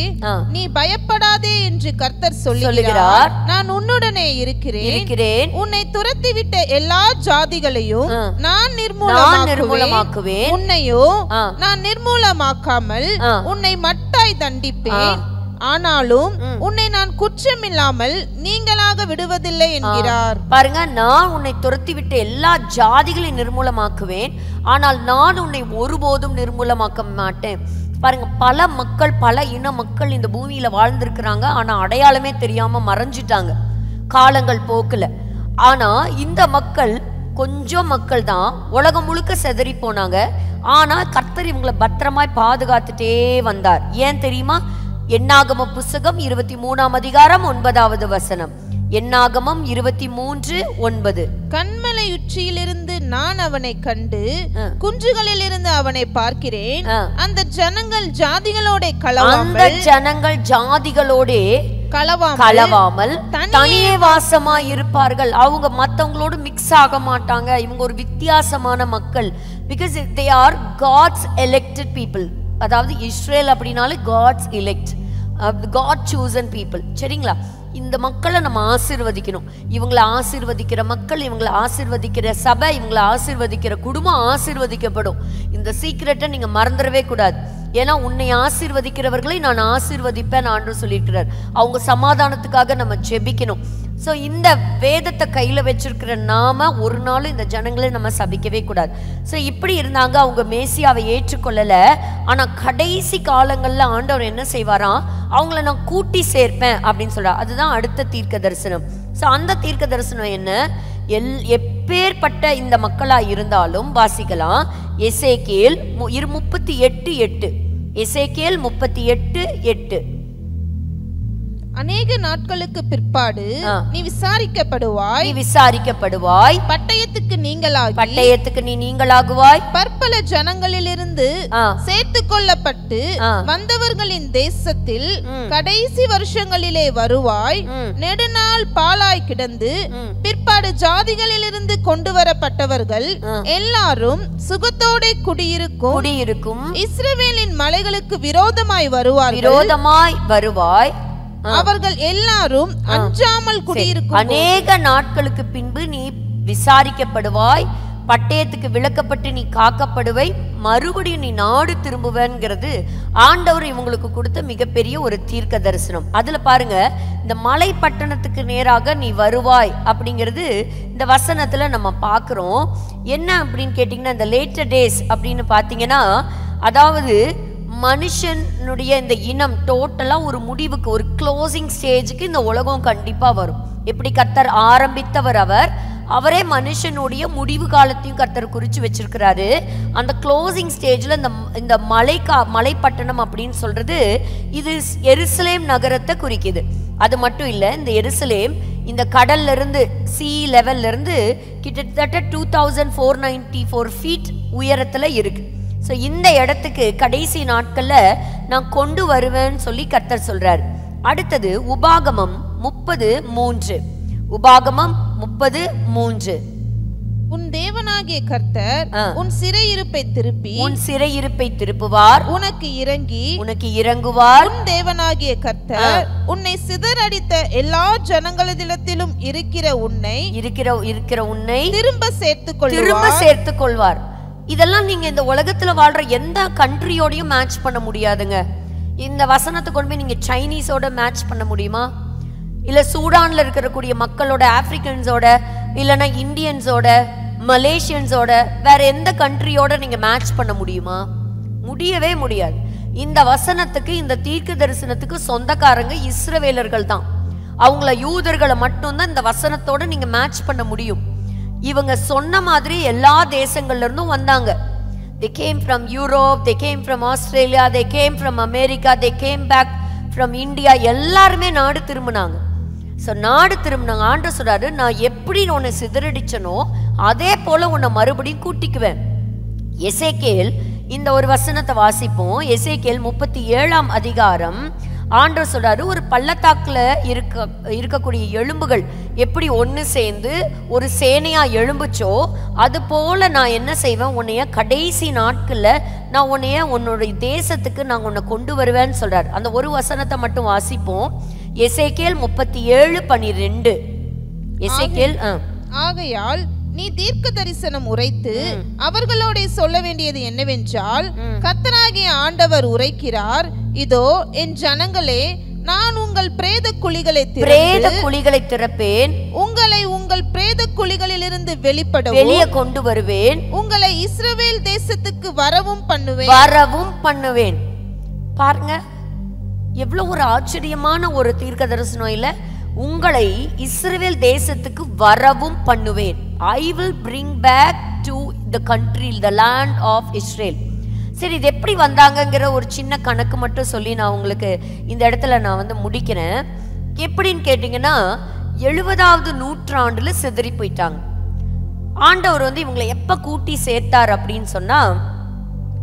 S2: நீ பயப்படாதே என்று கர்த்தர் சொல்லுகிறார். நான் உன்னுடனே இருக்கிறேன். உன்னை துரத்திவிட்ட எல்லா ஜாதிகளையும். நான் நிர்மூலமாக்குவேன். உன்னையோ. நான் நிர்மூலமாக்காமல். உன்னை மட்டாய் தண்டிப்பேன். ஆனாலும் உன்னை நான் குற்றமில்லாமல் நீங்களாக விடுவதில்லை என்கிறார்.
S1: பாருங்க நான் உன்னை துரத்தி விட்டு எல்லா ஜாதிகளையும் நிர்மூலமாக்குவேன். ஆனால் நான் உன்னை ஒருபோதும் நிர்மூலமாக்க மாட்டேன். பாருங்க பல மக்கள் பல இன மக்கள் இந்த பூமியில வாழ்ந்திருக்கிறாங்க. ஆனா அடையாளமே தெரியாம மறைஞ்சிட்டாங்க. காலங்கள் போக்குல. ஆனா இந்த மக்கள் கொஞ்சம் மக்கள் தான் உலகம் முழுக்க செதறி போனாங்க. ஆனா கர்த்தர் இவங்களை பத்திரமாய் பாதுகாத்துட்டே வந்தார். ஏன் தெரியுமா? எண்ணாகம புஸ்தகம் இருபத்தி மூணாம் அதிகாரம் ஒன்பதாவது வசனம். எண்ணாகமம் இருபத்தி மூன்று ஒன்பது.
S2: கண்மலை உச்சியிலிருந்து நான் அவனை கண்டு
S1: ஆ.
S2: குன்றுகளிலிருந்து அவனை பார்க்கிறேன். அந்த ஜனங்கள் ஜாதிகளோட
S1: அந்த ஜனங்கள் ஜாதிகளோடே
S2: கலவாமல் தனியே
S1: வாசமா இருப்பார்கள் அவங்க மத்தவங்களோடு மிக்ஸ் ஆக மாட்டாங்க. இவங்க ஒரு வித்தியாசமான மக்கள். Because they are God's elected people அதாவது இஸ்ரேல் அப்படின்னாலே God's elect God chosen people சரிங்களா? இந்த மக்களை நம்ம ஆசிர்வதிக்கணும். இவங்களை ஆசிர்வதிக்கிற மக்கள் இவங்களை ஆசிர்வதிக்கிற சபை இவங்களை ஆசிர்வதிக்கிற குடும்பம் ஆசிர்வதிக்கப்படும். இந்த சீக்கிரட்டை நீங்கள் மறந்துடவே கூடாது. ஏன்னா உன்னை ஆசிர்வதிக்கிறவர்களை நான் ஆசீர்வதிப்பேன் ஆண்டு சொல்லியிருக்கிறார். அவங்க சமாதானத்துக்காக நம்ம ஜெபிக்கணும். ஸோ இந்த வேதத்தை கையில் வச்சிருக்கிற நாம ஒரு நாளும் இந்த ஜனங்களை நம்ம சபிக்கவே கூடாது. ஸோ இப்படி இருந்தாங்க அவங்க மேசியாவை ஏற்றுக்கொள்ளலை. ஆனால் கடைசி காலங்களில் ஆண்டவர் என்ன செய்வாராம் அவங்கள நான் கூட்டி சேர்ப்பேன் அப்படின்னு சொல்கிறார் அதுதான் அடுத்த தீர்க்க தரிசனம் ஸோ அந்த தீர்க்க தரிசனம் என்ன? எல் எப்பேற்பட்ட இந்த மக்களாக இருந்தாலும் வாசிக்கலாம். எசேக்கியேல் மு- இரு முப்பத்தி எட்டு எட்டு. எசேக்கியேல் முப்பத்தி எட்டு எட்டு.
S2: அநேக நாட்களுக்கு பிற்பாடு. நீ விசாரிக்கப்படுவாய்
S1: நீ விசாரிக்கப்படுவாய்
S2: பட்டயத்துக்கு நீங்களாகி
S1: பட்டயத்துக்கு நீ நீங்களாகுவாய்
S2: பற்பல ஜனங்களிலிருந்து. சேர்த்து கொள்ளப்பட்டு. வந்தவர்களின் தேசத்தில். கடைசி வருஷங்களிலே வருவாய். நெடுநாள் பாலாய் கிடந்து. பிற்பாடு ஜாதிகளிலிருந்து கொண்டு வரப்பட்டவர்கள். எல்லாரும் சுகத்தோட குடியிருக்கும்
S1: குடியிருக்கும்
S2: இஸ்ரவேலின் மலைகளுக்கு விரோதமாய் வருவார்கள்
S1: விரோதமாய் வருவாய்
S2: அவர்கள் எல்லாரும் அஞ்சாமல் குடியிருக்கும்
S1: அநேக நாட்களுக்கு பின்பு நீ விசாரிக்கப்படுவாய் பட்டயத்துக்கு விளக்கப்பட்டு நீ காக்கப்படுவை மறுபடியும் நீ நாடு திரும்புவன்கிறது ஆண்டவர் இவங்களுக்கு கொடுத்த மிகப்பெரிய ஒரு தீர்க்க தரிசனம் அதுல பாருங்க இந்த மலை பட்டணத்துக்கு நேராக நீ வருவாய் அப்படிங்கிறது இந்த வசனத்துல நம்ம பார்க்கிறோம் என்ன அப்படின்னு கேட்டிங்கன்னா இந்த லேட்டர் டேஸ் அப்படின்னு பார்த்தீங்கன்னா அதாவது மனுஷனுடைய இந்த இனம் டோட்டலாக ஒரு முடிவுக்கு ஒரு க்ளோசிங் ஸ்டேஜுக்கு இந்த உலகம் கண்டிப்பாக வரும். எப்படி கர்த்தர் ஆரம்பித்தவர் அவர்? அவரே மனுஷனுடைய முடிவு காலத்தையும் கர்த்தர் குறித்து வச்சிருக்கிறாரு. அந்த க்ளோசிங் ஸ்டேஜில் இந்த இந்த மலைக்கா மலைப்பட்டணம் அப்படின்னு சொல்றது இது எருசலேம் நகரத்தை குறிக்குது. அது மட்டும் இல்லை இந்த எருசலேம் இந்த கடல்ல இருந்து சி லெவல்ல இருந்து கிட்டத்தட்ட two thousand four ninety four feet உயரத்தில் இருக்கு. ஸோ இந்த இடத்துக்கு கடைசி நாட்கள்ல நான் கொண்டு வருவேன்னு சொல்லி கர்த்தர் சொல்றாரு. அடுத்தது உபாகமம் முப்பது மூன்று. உபாகமம் முப்பது மூன்று.
S2: உன் தேவனாகிய கர்த்தர். உன் சிறையிருப்பை திருப்பி
S1: உன் சிறையிருப்பை திருப்புவார்.
S2: உனக்கு இறங்கி
S1: உனக்கு இறங்குவார்.
S2: உன் தேவனாகிய கர்த்தர் உன்னை சிதறடித்த எல்லா ஜனங்களிடத்திலும் இருக்கிற உன்னை
S1: இருக்கிற இருக்கிற உன்னை
S2: திரும்ப சேர்த்துக்
S1: திரும்ப சேர்த்துக் கொள்வார் இதெல்லாம் நீங்க இந்த உலகத்துல வாழ்ற எந்த கண்ட்ரியோடையும் மேட்ச் பண்ண முடியாதுங்க. இந்த வசனத்தை கொண்டு போய் நீங்க சைனீஸோட மேட்ச் பண்ண முடியுமா? இல்ல சூடான்ல இருக்கக்கூடிய மக்களோட ஆப்பிரிக்கன்ஸோட இல்லைன்னா இந்தியன்ஸோட மலேசியன்ஸோட வேற எந்த கண்ட்ரியோட நீங்க மேட்ச் பண்ண முடியுமா? முடியவே முடியாது. இந்த வசனத்துக்கு இந்த தீர்க்க தரிசனத்துக்கு சொந்தக்காரங்க இஸ்ரவேலர்கள் தான். அவங்கள யூதர்களை மட்டும்தான் இந்த வசனத்தோட நீங்க மேட்ச் பண்ண முடியும். இவங்க சொன்ன மாதிரி எல்லா தேசங்கள்ல இருந்தும் வந்தாங்க. They came from Europe they came from Australia they came from America they came back from India எல்லாருமே நாடு திரும்பினாங்க. ஸோ நாடு திரும்பினாங்க. ஆண்டு சொல்றாரு நான் எப்படி உன்னை சிதறடிச்சனோ அதே போல உன்னை மறுபடியும் கூட்டிக்குவேன். எசேக்கேல் இந்த ஒரு வசனத்தை வாசிப்போம். எசேக்கேல் முப்பத்தி ஏழாம் அதிகாரம் ஆண்டவர் சொல்றாரு ஒரு பள்ளத்தாக்குல இருக்க இருக்கக்கூடிய எலும்புகள் எப்படி ஒன்று சேர்ந்து ஒரு சேனையா எழும்புச்சோ அது போல நான் என்ன செய்வேன்? உன்னைய கடைசி நாட்கள்ல நான் உன்னைய உன்னுடைய தேசத்துக்கு நான் உன்னை கொண்டு வருவேன்னு சொல்றாரு. அந்த ஒரு வசனத்தை மட்டும் வாசிப்போம். எசேக்கேல் முப்பத்தி ஏழு பனிரெண்டு. எசேக்கேல் ஆ.
S2: ஆகையால் நீ தீர்க்க தரிசனம் உரைத்து அவர்களோட சொல்ல வேண்டியது என்னவென்றால் கர்த்தராகிய ஆண்டவர் உரைக்கிறார் இதோ என் ஜனங்களே நான் உங்கள் பிரேத குழிகளை
S1: பிரேத குழிகளை திறப்பேன்.
S2: உங்களை உங்கள் பிரேத குழிகளிலிருந்து வெளிப்படவும்
S1: வெளியே கொண்டு வருவேன்.
S2: உங்களை இஸ்ரவேல் தேசத்துக்கு வரவும் பண்ணுவேன்.
S1: வரவும் பண்ணுவேன். பாருங்க எவ்வளவு ஒரு ஆச்சரியமான ஒரு தீர்க்க தரிசனம் இல்ல. உங்களை இஸ்ரவேல் தேசத்துக்கு வரவும் பண்ணுவேன். I will bring back to the country the land of Israel சரி இது எப்படி வந்தாங்கங்கிற ஒரு சின்ன கணக்கு மட்டும் சொல்லி நான் உங்களுக்கு இந்த இடத்துல நான் வந்து முடிக்கிறேன். எப்படின்னு கேட்டிங்கன்னா எழுபதாவது நூற்றாண்டில் சிதறி போயிட்டாங்க. ஆண்டவர் வந்து இவங்களை எப்போ கூட்டி சேர்த்தார் அப்படின்னு சொன்னால்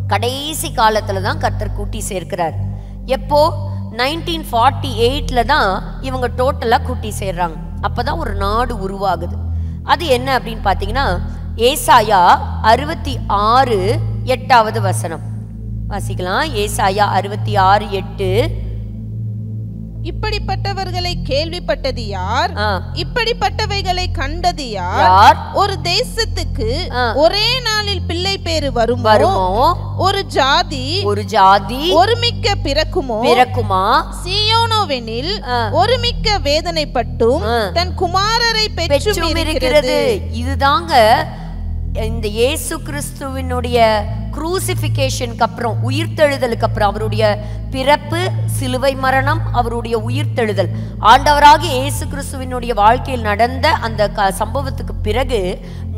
S1: கடைசி காலத்தில் தான் கர்த்தர் கூட்டி சேர்க்கிறார். எப்போ? நைன்டீன் ஃபார்ட்டி எயிட்டில் தான் இவங்க டோட்டலாக கூட்டி சேர்றாங்க. அப்பதான் ஒரு நாடு உருவாகுது. அது என்ன அப்படின்னு பார்த்தீங்கன்னா ஏசாயா அறுபத்தி ஆறு எட்டாவது வசனம். வாசிக்கலாம். ஏசாயா அறுபத்தி ஆறு எட்டு
S2: இப்படிப்பட்டவர்களை கேள்விப்பட்டது யார்? இப்படிப்பட்டவைகளை கண்டது யார்? ஒரு தேசத்துக்கு. ஒரே நாளில் பிள்ளை பேரு வருமோ?
S1: வருமோ?
S2: ஒரு ஜாதி
S1: ஒரு ஜாதி
S2: ஒருமிக்க பிறக்குமோ?
S1: பிறக்குமா?
S2: சீயோனோவெனில். ஒருமிக்க வேதனைப்பட்டும். தன் குமாரரை பெற்றும்
S1: இருக்கிறது இதுதாங்க இந்த இயேசு கிறிஸ்துவினுடைய குரூசிஃபிகேஷனுக்கு அப்புறம் உயிர்த்தெழுதலுக்கு அப்புறம் அவருடைய பிறப்பு சிலுவை மரணம் அவருடைய உயிர்த்தெழுதல். ஆண்டவராக இயேசு கிறிஸ்துவினுடைய வாழ்க்கையில் நடந்த அந்த க சம்பவத்துக்கு பிறகு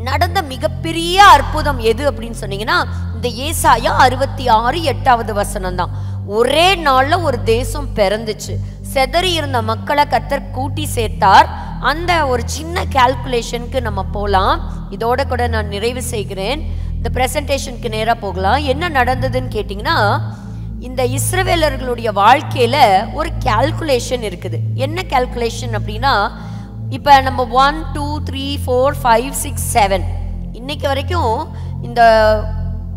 S1: நடந்த மிகப்பெரிய அற்புதம் எது அப்படின்னு சொன்னீங்கன்னா இந்த ஏசாயா அறுபத்தி ஆறு எட்டாவது வசனம் தான் ஒரே நாள்ல ஒரு தேசம் பிறந்துச்சு. செதறி இருந்த மக்களை கத்தர் கூட்டி சேர்த்தார். அந்த ஒரு சின்ன கால்குலேஷனுக்கு நம்ம போகலாம் இதோட கூட நான் நிறைவு செய்கிறேன். இந்த ப்ரெசன்டேஷனுக்கு நேராக போகலாம். என்ன நடந்ததுன்னு கேட்டிங்கன்னா இந்த இஸ்ரவேலர்களுடைய வாழ்க்கையில் ஒரு கால்குலேஷன் இருக்குது. என்ன கால்குலேஷன் அப்படின்னா இப்போ நம்ம one two three four five six seven இன்னைக்கு வரைக்கும் இந்த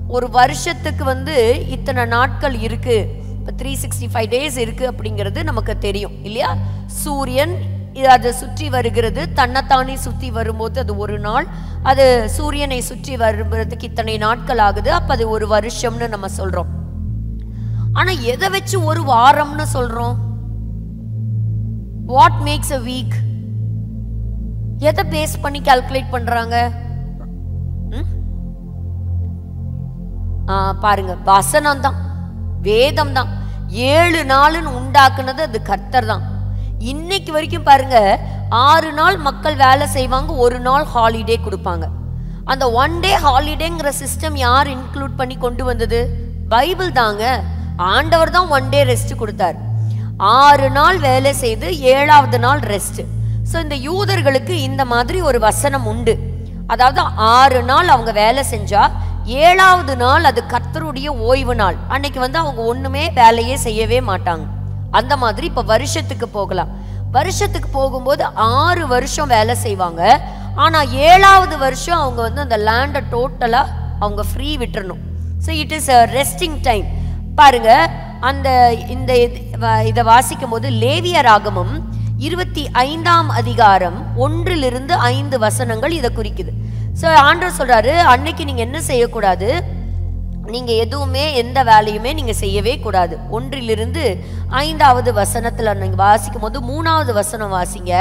S1: ஒரு வருஷத்துக்கு வந்து இத்தனை நாட்கள் இருக்குது இப்போ த்ரீ சிக்ஸ்டி ஃபைவ் டேஸ் இருக்குது அப்படிங்கிறது நமக்கு தெரியும் இல்லையா? சூரியன் இது அதை சுற்றி வருகிறது. தன்னைத்தானே சுற்றி வரும்போது அது ஒரு நாள். அது சூரியனை சுற்றி வருகிறதுக்கு இத்தனை நாட்கள் ஆகுது. அப்போ அது ஒரு வருஷம்னு நம்ம சொல்கிறோம் ஆனால் எதை வச்சு ஒரு வாரம்னு சொல்கிறோம் வாட் மேக்ஸ் அ வீக் எதை பேஸ் பண்ணி கால்குலேட் பண்ணுறாங்க ம்? ஆ, பாருங்க. வசனம் தான் வேதம் தான் ஏழு நாளுன்னு உண்டாக்குனது அது கர்த்தர் தான் இன்னைக்கு வரைக்கும் பாருங்க ஆறு நாள் மக்கள் வேலை செய்வாங்க ஒரு நாள் ஹாலிடே கொடுப்பாங்க. அந்த ஒன் டே ஹாலிடேங்கிற சிஸ்டம் யார் இன்க்ளூட் பண்ணி கொண்டு வந்தது? பைபிள் தாங்க. ஆண்டவர் தான் ஒன் டே ரெஸ்ட் கொடுத்தார். ஆறு நாள் வேலை செய்து ஏழாவது நாள் ரெஸ்ட் ஸோ இந்த யூதர்களுக்கு இந்த மாதிரி ஒரு வசனம் உண்டு. அதாவது ஆறு நாள் அவங்க வேலை செஞ்சா ஏழாவது நாள் அது கர்த்தருடைய ஓய்வு நாள். அன்னைக்கு வந்து அவங்க ஒண்ணுமே வேலையே செய்யவே மாட்டாங்க. அந்த மாதிரி இப்போ வருஷத்துக்கு போகலாம். வருஷத்துக்கு போகும்போது ஆறு வருஷம் வேலை செய்வாங்க. ஆனால் ஏழாவது வருஷம் அவங்க வந்து அந்த லேண்டை டோட்டலாக அவங்க ஃப்ரீ விட்டுறணும். So it is a resting time பாருங்க அந்த இந்த இது- இதை வாசிக்கும் போது லேவிய ராகமம் இருபத்தி ஐந்தாம் அதிகாரம் ஒன்றிலிருந்து ஐந்து வசனங்கள் இதை குறிக்குது. ஸோ ஆண்டவர் சொல்கிறாரு அன்னைக்கு நீங்கள் என்ன செய்யக்கூடாது? நீங்க எதுவுமே எந்த வேலையுமே நீங்க செய்யவே கூடாது. ஒன்றிலிருந்து ஐந்தாவது வசனத்துல நீங்க வாசிக்கும் போது மூணாவது வசனம் வாசிங்க.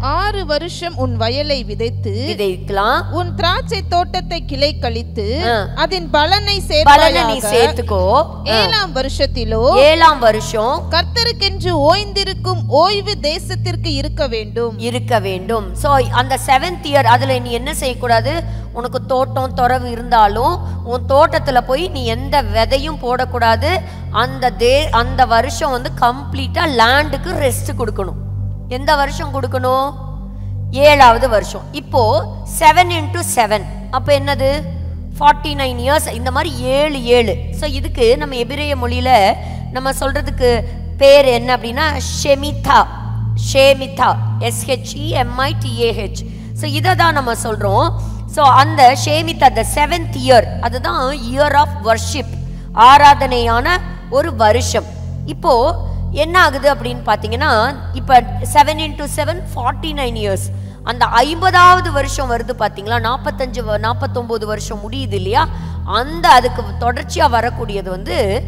S2: ஆறு வருஷம் உன் வயலை விதைத்து
S1: விதைக்கலாம்.
S2: உன் திராட்சை தோட்டத்தை கிளை கழித்து. அதன் பலனை
S1: பலனை நீ சேர்த்துக்கோ.
S2: ஏழாம் வருஷத்திலோ
S1: ஏழாம் வருஷம்
S2: கர்த்தருக்கென்று ஓய்ந்திருக்கும் ஓய்வு தேசத்திற்கு இருக்க வேண்டும்.
S1: இருக்க வேண்டும். ஸோ அந்த செவன்த் இயர் அதில் நீ என்ன செய்யக்கூடாது? உனக்கு தோட்டம் துறவு இருந்தாலும் உன் தோட்டத்தில் போய் நீ எந்த விதையும் போடக்கூடாது. அந்த தே அந்த வருஷம் வந்து கம்ப்ளீட்டாக லேண்டுக்கு ரெஸ்ட் கொடுக்கணும். எந்த வருஷம் கொடுக்கணும்? ஏழாவது வருஷம். இப்போ செவன் இன்ட்டு செவன் அப்போ என்னது? ஃபார்ட்டி நைன் இயர்ஸ் இந்த மாதிரி ஏழு ஏழு. ஸோ இதுக்கு நம்ம எபிரேய மொழியில் நம்ம சொல்கிறதுக்கு பேர் என்ன அப்படின்னா ஷெமிதா. ஷேமிதா. எஸ்ஹெச்இ எம்ஐடிஏஹெச் ஸோ இதை தான் நம்ம சொல்கிறோம் ஸோ அந்த ஷேமிதா த செவன்த் இயர் அதுதான் இயர் ஆஃப் வர்ஷிப் ஆராதனையான ஒரு வருஷம். இப்போ என்ன ஆகுது அப்படின்னு பார்த்தீங்கன்னா இப்போ seven into seven forty nine years அந்த ஐம்பதாவது வருஷம் வருது பார்த்தீங்களா? நாற்பத்தஞ்சு வ- நாற்பத்தொம்போது வருஷம் முடியுது இல்லையா? அந்த அதுக்கு தொடர்ச்சியாக வரக்கூடியது வந்து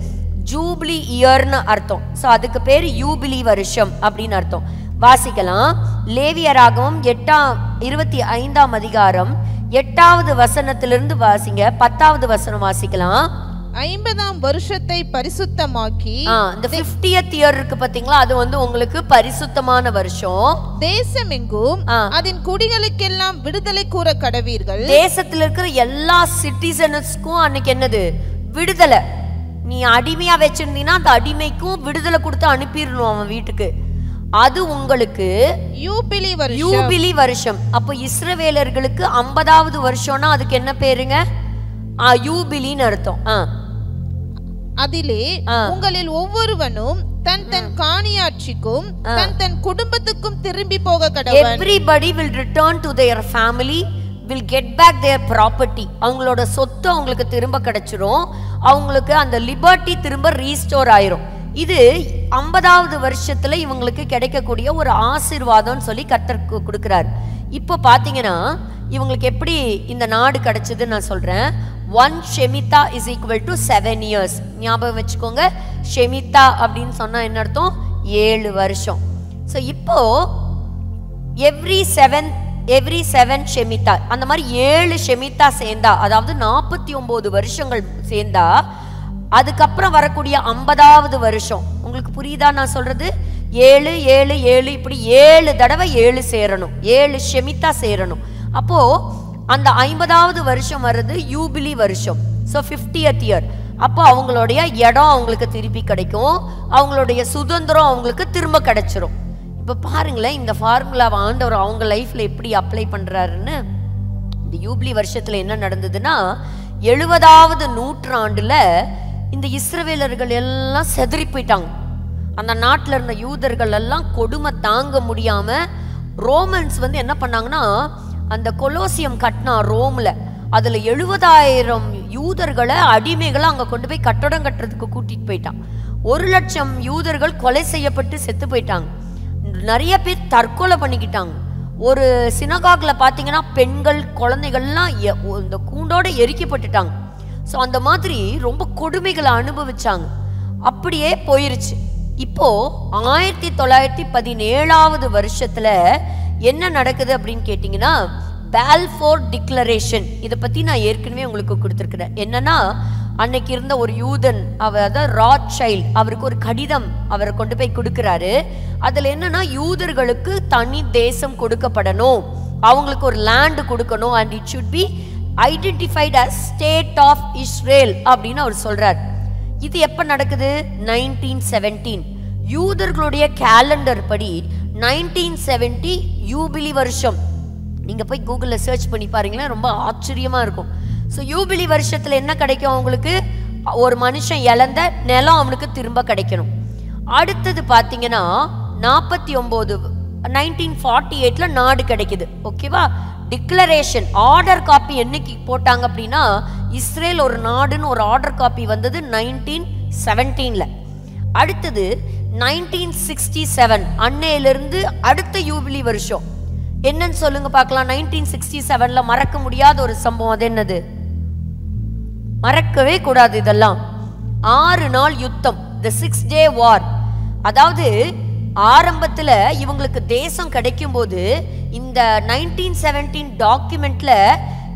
S1: ஜூப்ளி இயர்னு அர்த்தம். ஸோ அதுக்கு பேர் யூபிலி வருஷம் அப்படின்னு அர்த்தம். வாசிக்கலாம். லேவியராகவும் எட்டாம் இருபத்தி ஐந்தாம் அதிகாரம் எட்டாவது வசனத்திலிருந்து வாசிங்க. பத்தாவது வசனம் வாசிக்கலாம்.
S2: ஐம்பதாம் வருஷத்தை பரிசுத்தமாக்கி
S1: இந்த 50th இயர் இருக்கு பாத்தீங்களா? அது வந்து உங்களுக்கு பரிசுத்தமான வருஷம்.
S2: தேசமெங்கும்
S1: ஆ.
S2: அதன் குடிகளுக்கெல்லாம் விடுதலை கூற கடவீர்கள்.
S1: தேசத்துல இருக்கிற எல்லா சிட்டிசனுக்கும் அன்னைக்கு என்னது? விடுதலை. நீ அடிமையா வச்சிருந்தீங்கன்னா அந்த அடிமைக்கும் விடுதலை கொடுத்து அனுப்பிடணும் அவன் வீட்டுக்கு. அது உங்களுக்கு
S2: யூபிலி வருஷம்.
S1: யூபிலி வருஷம். அப்போ இஸ்ரவேலர்களுக்கு ஐம்பதாவது வருஷம்னா அதுக்கு என்ன பேருங்க? யூபிலின்னு அர்த்தம்.
S2: அதிலே. உங்களில் ஒவ்வொருவனும் தன் தன் காணியாட்சிக்கும் தன் தன் குடும்பத்துக்கும் திரும்பி போக கடவன்
S1: everybody will return to their family will get back their property அவங்களோட சொத்து அவங்களுக்கு திரும்ப கிடைச்சிரும். அவங்களுக்கு அந்த லிபர்ட்டி திரும்ப ரீஸ்டோர் ஆயிரும். இது ஐம்பதாவது வருஷத்துல இவங்களுக்கு கிடைக்கக்கூடிய ஒரு ஆசீர்வாதம்னு சொல்லி கர்த்தர் கு- கொடுக்கிறார். இப்போ பார்த்தீங்கன்னா இவங்களுக்கு எப்படி இந்த நாடு கிடைச்சதுன்னு நான் சொல்றேன். One shemitah is equal to seven years ஞாபகம் வச்சுக்கோங்க. ஷெமிதா அப்படின்னு சொன்னா என்ன அர்த்தம்? ஏழு வருஷம். ஸோ இப்போ every seven every seven shemitah அந்த மாதிரி ஏழு ஷெமிதா சேர்ந்தா அதாவது நாற்பத்தி ஒன்பது வருஷங்கள் சேர்ந்தா அதுக்கப்புறம் வரக்கூடிய ஐம்பதாவது வருஷம். உங்களுக்கு புரியுதா நான் சொல்றது? ஏழு ஏழு ஏழு இப்படி ஏழு தடவை ஏழு சேரணும். ஏழு ஷெமித்தா சேரணும். அப்போ அந்த ஐம்பதாவது வருஷம் வர்றது யூபிலி வருஷம். ஸோ ஃபிஃப்டியத் இயர் அப்போ அவங்களுடைய இடம் அவங்களுக்கு திருப்பி கிடைக்கும். அவங்களுடைய சுதந்திரம் அவங்களுக்கு திரும்ப கிடைச்சிரும். இப்போ பாருங்களேன் இந்த ஃபார்முலாவை ஆண்டவர் அவங்க லைஃப்ல எப்படி அப்ளை பண்றாருன்னு. இந்த யூப்ளி வருஷத்துல என்ன நடந்ததுன்னா எழுபதாவது நூற்றாண்டுல இந்த இஸ்ரவேலர்கள் எல்லாம் செதறி போயிட்டாங்க. அந்த நாட்டில் இருந்த யூதர்கள் எல்லாம் கொடுமை தாங்க முடியாம ரோமன்ஸ் வந்து என்ன பண்ணாங்கன்னா அந்த கொலோசியம் கட்டினா ரோம்ல அதுல எழுபதாயிரம் யூதர்களை அடிமைகளை அங்க கொண்டு போய் கட்டடம் கட்டுறதுக்கு கூட்டிட்டு போயிட்டான். ஒரு லட்சம் யூதர்கள் கொலை செய்யப்பட்டு செத்து போயிட்டாங்க. நிறைய பேர் தற்கொலை பண்ணிக்கிட்டாங்க. ஒரு சினகாக்ல பார்த்தீங்கன்னா பெண்கள் குழந்தைகள்லாம் எ- இந்த கூண்டோட எரிக்கப்பட்டுட்டாங்க. ஸோ அந்த மாதிரி ரொம்ப கொடுமைகளை அனுபவிச்சாங்க. அப்படியே போயிருச்சு. இப்போ ஆயிரத்தி தொள்ளாயிரத்தி பதினேழாவது வருஷத்துல என்ன நடக்குது அப்படின்னு கேட்டிங்கன்னா பேல்ஃபோர் டிக்ளரேஷன் இதை பத்தி நான் ஏற்கனவே உங்களுக்கு கொடுத்துருக்கிறேன். என்னன்னா அன்னைக்கு இருந்த ஒரு யூதன் அவர் அதான் ராட் சைல்ட் அவருக்கு ஒரு கடிதம் அவரை கொண்டு போய் கொடுக்குறாரு. அதில் என்னன்னா யூதர்களுக்கு தனி தேசம் கொடுக்கப்படணும். அவங்களுக்கு ஒரு லேண்டு கொடுக்கணும் and it should be identified as state of Israel அப்படின்னு அவர் சொல்றார். இது எப்போ நடக்குது? நைன்டீன் செவன்டீன் யூதர்களுடைய கேலண்டர் படி நைன்டீன் செவன்டி யூபிலி வருஷம். நீங்கள் போய் கூகுளில் சர்ச் பண்ணி பாருங்களேன் ரொம்ப ஆச்சரியமாக இருக்கும். ஸோ யூபிலி வருஷத்தில் என்ன கிடைக்கும் அவங்களுக்கு? ஒரு மனுஷன் இழந்த நிலம் அவனுக்கு திரும்ப கிடைக்கணும். அடுத்தது பார்த்தீங்கன்னா நாற்பத்தி ஒம்பது நைன்டீன் ஃபார்ட்டி எயிட்ல நாடு கிடைக்குது. ஓகேவா டிக்ளரேஷன் ஆர்டர் காப்பி என்னைக்கு போட்டாங்க அப்படின்னா இஸ்ரேல் ஒரு நாடுன்னு ஒரு ஆர்டர் காப்பி வந்தது நைன்டீன் செவன்டீன்ல அடுத்தது நைன்டீன் சிக்ஸ்டி செவன் அன்னையிலிருந்து அடுத்த யூபிலி வருஷம். என்னன்னு சொல்லுங்க பார்க்கலாம். நைன்டீன் சிக்ஸ்டி செவன்ல மறக்க முடியாத ஒரு சம்பவம் அது என்னது? மறக்கவே கூடாது இதெல்லாம். ஆறு நாள் யுத்தம் த சிக்ஸ் டே வார் அதாவது ஆரம்பத்தில் இவங்களுக்கு தேசம் கிடைக்கும் போது இந்த நைன்டீன் செவன்டீன் டாக்குமெண்ட்ல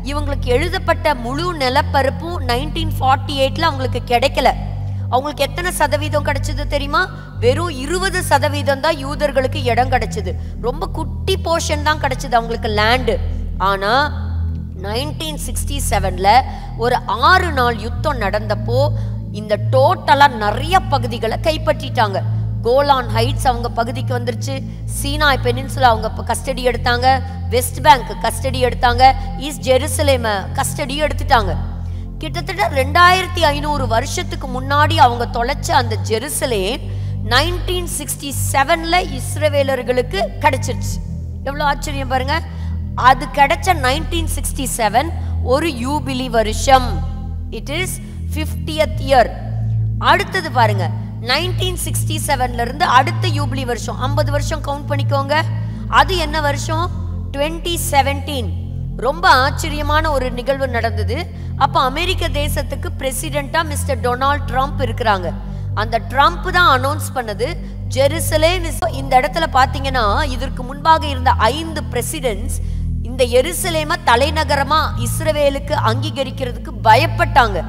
S1: இவங்களுக்கு எழுதப்பட்ட முழு நிலப்பரப்பும் நைன்டீன் ஃபார்ட்டி எயிட்ல அவங்களுக்கு கிடைக்கல. அவங்களுக்கு எத்தனை சதவீதம் கிடைச்சது தெரியுமா? வெறும் இருபது சதவீதம் தான் யூதர்களுக்கு இடம் கிடைச்சது. ரொம்ப குட்டி போர்ஷன் தான் கிடைச்சது அவங்களுக்கு லேண்டு ஆனா நைன்டீன் சிக்ஸ்டி செவனில் ஒரு ஆறு நாள் யுத்தம் நடந்தப்போ இந்த டோட்டலாக நிறைய பகுதிகளை கைப்பற்றிட்டாங்க. கோலான் ஹைட்ஸ் அவங்க பகுதிக்கு வந்துருச்சு. சீனாய் பெனின்சுலா அவங்க கஸ்டடி எடுத்தாங்க. வெஸ்ட் பேங்க் கஸ்டடி எடுத்தாங்க. ஈஸ்ட் ஜெருசலேம கஸ்டடி எடுத்துட்டாங்க. கிட்டத்தட்ட ரெண்டாயிரத்தி ஐநூறு வருஷத்துக்கு முன்னாடி அவங்க தொலைச்ச அந்த ஜெருசலேம் நைன்டீன் சிக்ஸ்டி செவன்ல இஸ்ரவேலர்களுக்கு கிடைச்சிருச்சு. எவ்வளோ ஆச்சரியம் பாருங்க. அது கிடைச்ச நைன்டீன் சிக்ஸ்டி செவன் ஒரு யூபிலி வருஷம். இட் இஸ் ஃபிஃப்டியத் இயர் அடுத்தது பாருங்க. நைன்டீன் சிக்ஸ்டி செவன்லேருந்து அடுத்த யூப்ளி வருஷம். ஐம்பது வருஷம் கவுண்ட் பண்ணிக்கோங்க. அது என்ன வருஷம்? டுவெண்ட்டி செவன்டீன் ரொம்ப ஆச்சரியமான ஒரு நிகழ்வு நடந்தது. அப்போ அமெரிக்க தேசத்துக்கு பிரசிடெண்டா மிஸ்டர் டொனால்ட் ட்ரம்ப் இருக்கிறாங்க. அந்த ட்ரம்ப் தான் அனௌன்ஸ் பண்ணது. ஜெருசலேம் இந்த இடத்துல பார்த்தீங்கன்னா இதற்கு முன்பாக இருந்த ஐந்து பிரசிடென்ட்ஸ் இந்த எருசலேமை தலைநகரமாக இஸ்ரவேலுக்கு அங்கீகரிக்கிறதுக்கு பயப்பட்டாங்க.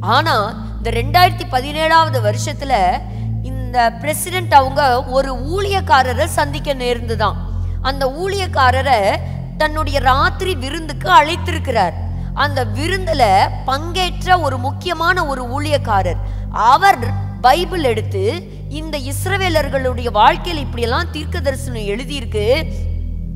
S1: ஆனால் இந்த ரெண்டாயிரத்தி பதினேழாவது வருஷத்துல இந்த பிரசிடென்ட் அவங்க ஒரு ஊழியக்காரரை சந்திக்க நேர்ந்துதான். அந்த ஊழியக்காரரை தன்னுடைய ராத்திரி விருந்துக்கு அழைத்திருக்கிறார். அந்த விருந்துல பங்கேற்ற ஒரு முக்கியமான ஒரு ஊழியக்காரர். அவர் பைபிள் எடுத்து இந்த இஸ்ரவேலர்களுடைய வாழ்க்கையில் இப்படியெல்லாம் தீர்க்க தரிசனம் எழுதியிருக்கு.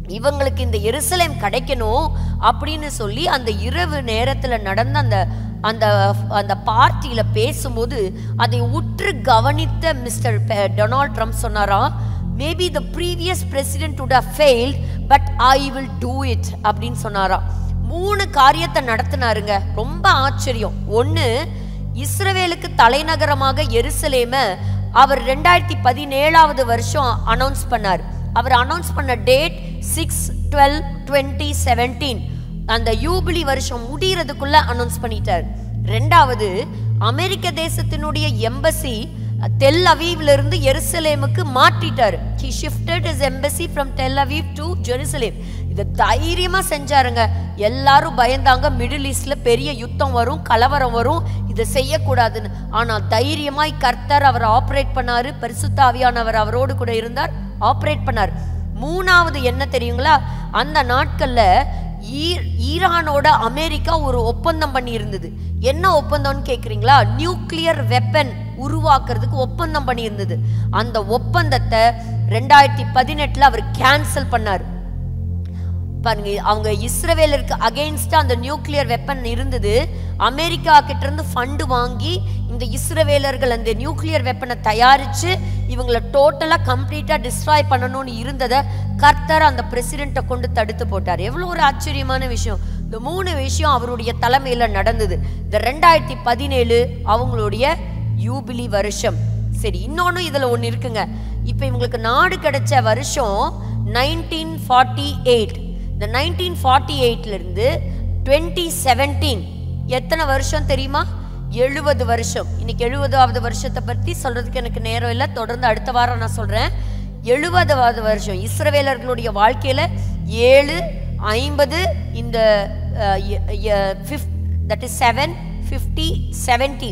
S1: இவங்களுக்கு இந்த எருசலேம் கிடைக்கணும் அப்படின்னு சொல்லி அந்த இரவு நேரத்தில் நடந்த அந்த அந்த அந்த பார்ட்டியில் பேசும்போது அதை உற்று கவனித்த மிஸ்டர் டொனால்ட் ட்ரம்ப் சொன்னாராம் maybe the previous president would have failed but I will do it அப்படின்னு சொன்னாராம் மூணு காரியத்தை நடத்தினாருங்க. ரொம்ப ஆச்சரியம். ஒன்று இஸ்ரவேலுக்கு தலைநகரமாக எருசலேமை அவர் ரெண்டாயிரத்தி பதினேழாவது வருஷம் அனௌன்ஸ் பண்ணார். அவர் அனௌன்ஸ் பண்ண date six twelve twenty seventeen அந்த யூபிலி வருஷம் முடிகிறதுக்குள்ள அனௌன்ஸ் பண்ணிட்டார். ரெண்டாவது அமெரிக்க தேசத்தினுடைய எம்பசி தெல் அவீவ்ல இருந்து எருசலேமுக்கு மாற்றிட்டார். He shifted his embassy from Tel Aviv to Jerusalem இதை தைரியமா செஞ்சாருங்க. எல்லாரும் பயந்தாங்க. மிடில் ஈஸ்ட்ல பெரிய யுத்தம் வரும் கலவரம் வரும். இதை செய்யக்கூடாதுன்னு. ஆனா தைரியமாய் கர்த்தர் அவர் ஆப்ரேட் பண்ணாரு. பரிசுத்தாவியானவர் அவரோடு கூட இருந்தார். ஆப்ரேட் பண்ணார். மூணாவது என்ன தெரியுங்களா? அந்த நாட்கள்ல ஈ- ஈரானோட அமெரிக்கா ஒரு ஒப்பந்தம் பண்ணியிருந்தது. என்ன ஒப்பந்தம்னு கேட்குறீங்களா நியூக்ளியர் வெப்பன் உருவாக்குறதுக்கு ஒப்பந்தம் பண்ணியிருந்தது. அந்த ஒப்பந்தத்தை ரெண்டாயிரத்தி பதினெட்டில் அவர் கேன்சல் பண்ணார். பாருங்க அவங்க இஸ்ரவேலருக்கு அகைன்ஸ்டா அந்த நியூக்ளியர் வெப்பன் இருந்தது. அமெரிக்கா கிட்ட இருந்து ஃபண்டு வாங்கி இந்த இஸ்ரவேலர்கள் அந்த நியூக்ளியர் வெப்பனை தயாரிச்சு இவங்களை டோட்டலாக கம்ப்ளீட்டாக டிஸ்ட்ராய் பண்ணணும்னு இருந்ததை கர்த்தர் அந்த பிரசிடெண்ட்டை கொண்டு தடுத்து போட்டார். எவ்வளோ ஒரு ஆச்சரியமான விஷயம். இந்த மூணு விஷயம் அவருடைய தலைமையில் நடந்தது. இந்த ரெண்டாயிரத்தி பதினேழு அவங்களுடைய யூபிலி வருஷம். சரி இன்னொன்று இதில் ஒன்று இருக்குங்க. இப்போ இவங்களுக்கு நாடு கிடைச்ச வருஷம் நைன்டீன் ஃபார்ட்டி எயிட் இந்த நைன்டீன் ஃபார்ட்டி எயிட்லேருந்து டுவெண்ட்டி செவன்டீன் எத்தனை வருஷம் தெரியுமா? எழுபது வருஷம். இன்னைக்கு எழுபதாவது வருஷத்தை பற்றி சொல்றதுக்கு எனக்கு நேரம் இல்லை. தொடர்ந்து அடுத்த வாரம் நான் சொல்றேன். எழுபதாவது வருஷம். இஸ்ரவேலர்களுடைய வாழ்க்கையில் ஏழு ஐம்பது இந்த that is seven fifty seventy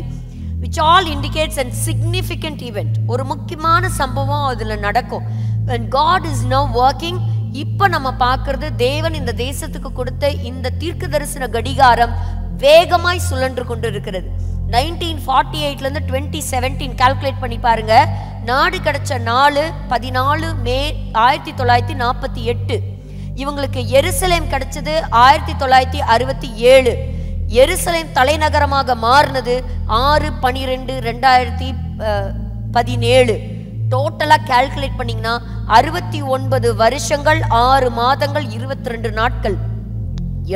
S1: which all indicates and significant event ஒரு முக்கியமான சம்பவம் அதில் நடக்கும். And God is now working இப்போ நம்ம பார்க்கறது தேவன் இந்த தேசத்துக்கு கொடுத்த இந்த தீர்க்க தரிசன கடிகாரம் வேகமாய் சுழன்று கொண்டு இருக்கிறது நைன்டீன் ஃபார்ட்டி எயிட்லேருந்து டுவெண்ட்டி செவன்டீன் கால்குலேட் பண்ணி பாருங்க. நாடு கிடைச்ச நாலு பதினாலு மே ஆயிரத்தி தொள்ளாயிரத்தி நாற்பத்தி எட்டு. இவங்களுக்கு எருசலேம் கிடைச்சது ஆயிரத்தி தொள்ளாயிரத்தி அறுபத்தி ஏழு. எருசலேம் தலைநகரமாக மாறினது ஆறு பனிரெண்டு ரெண்டாயிரத்தி பதினேழு. டோட்டலாக கால்குலேட் பண்ணீங்கன்னா அறுபத்தி ஒன்பது வருஷங்கள் ஆறு மாதங்கள் இருபத்தி ரெண்டு நாட்கள்.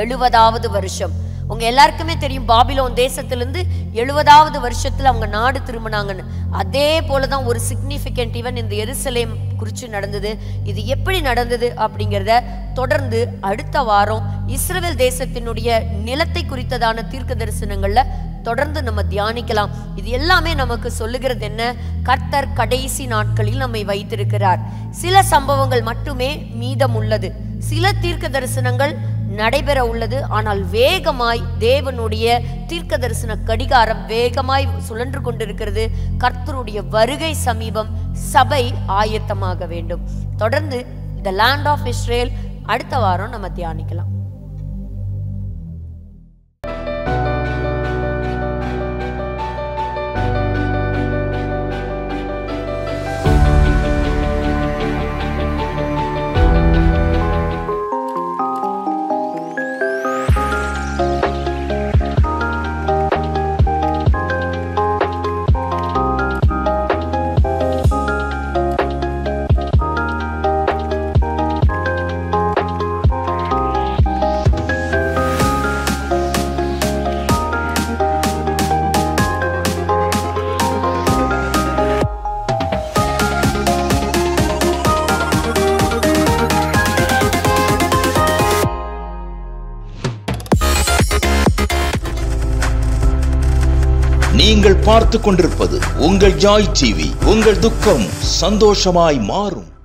S1: எழுபதாவது வருஷம். உங்க எல்லாருக்குமே தெரியும் பாபிலோன் தேசத்திலிருந்து எழுபதாவது வருஷத்துல அவங்க நாடு திரும்பினாங்கன்னு. அதே போலதான் ஒரு சிக்னிஃபிகண்ட் ஈவன் இந்த எருசலேம் குறித்து நடந்தது. இது எப்படி நடந்தது அப்படிங்கிறத தொடர்ந்து அடுத்த வாரம் இஸ்ரேல் தேசத்தினுடைய நிலத்தை குறித்ததான தீர்க்க தரிசனங்கள்ல தொடர்ந்து நம்ம தியானிக்கலாம். இது எல்லாமே நமக்கு சொல்லுகிறது என்ன? கர்த்தர் கடைசி நாட்களில் நம்மை வைத்திருக்கிறார். சில சம்பவங்கள் மட்டுமே மீதம் உள்ளது. சில தீர்க்க தரிசனங்கள் நடைபெற உள்ளது. ஆனால் வேகமாய் தேவனுடைய தீர்க்க தரிசன கடிகாரம் வேகமாய் சுழன்று கொண்டிருக்கிறது. கர்த்தருடைய வருகை சமீபம் சபை ஆயத்தமாக வேண்டும். தொடர்ந்து த லேண்ட் ஆஃப் இஸ்ரேல் அடுத்த வாரம் நம்ம தியானிக்கலாம்.
S3: பார்த்து கொண்டிருப்பது உங்கள் ஜாய் டிவி. உங்கள் துக்கம் சந்தோஷமாய் மாறும்.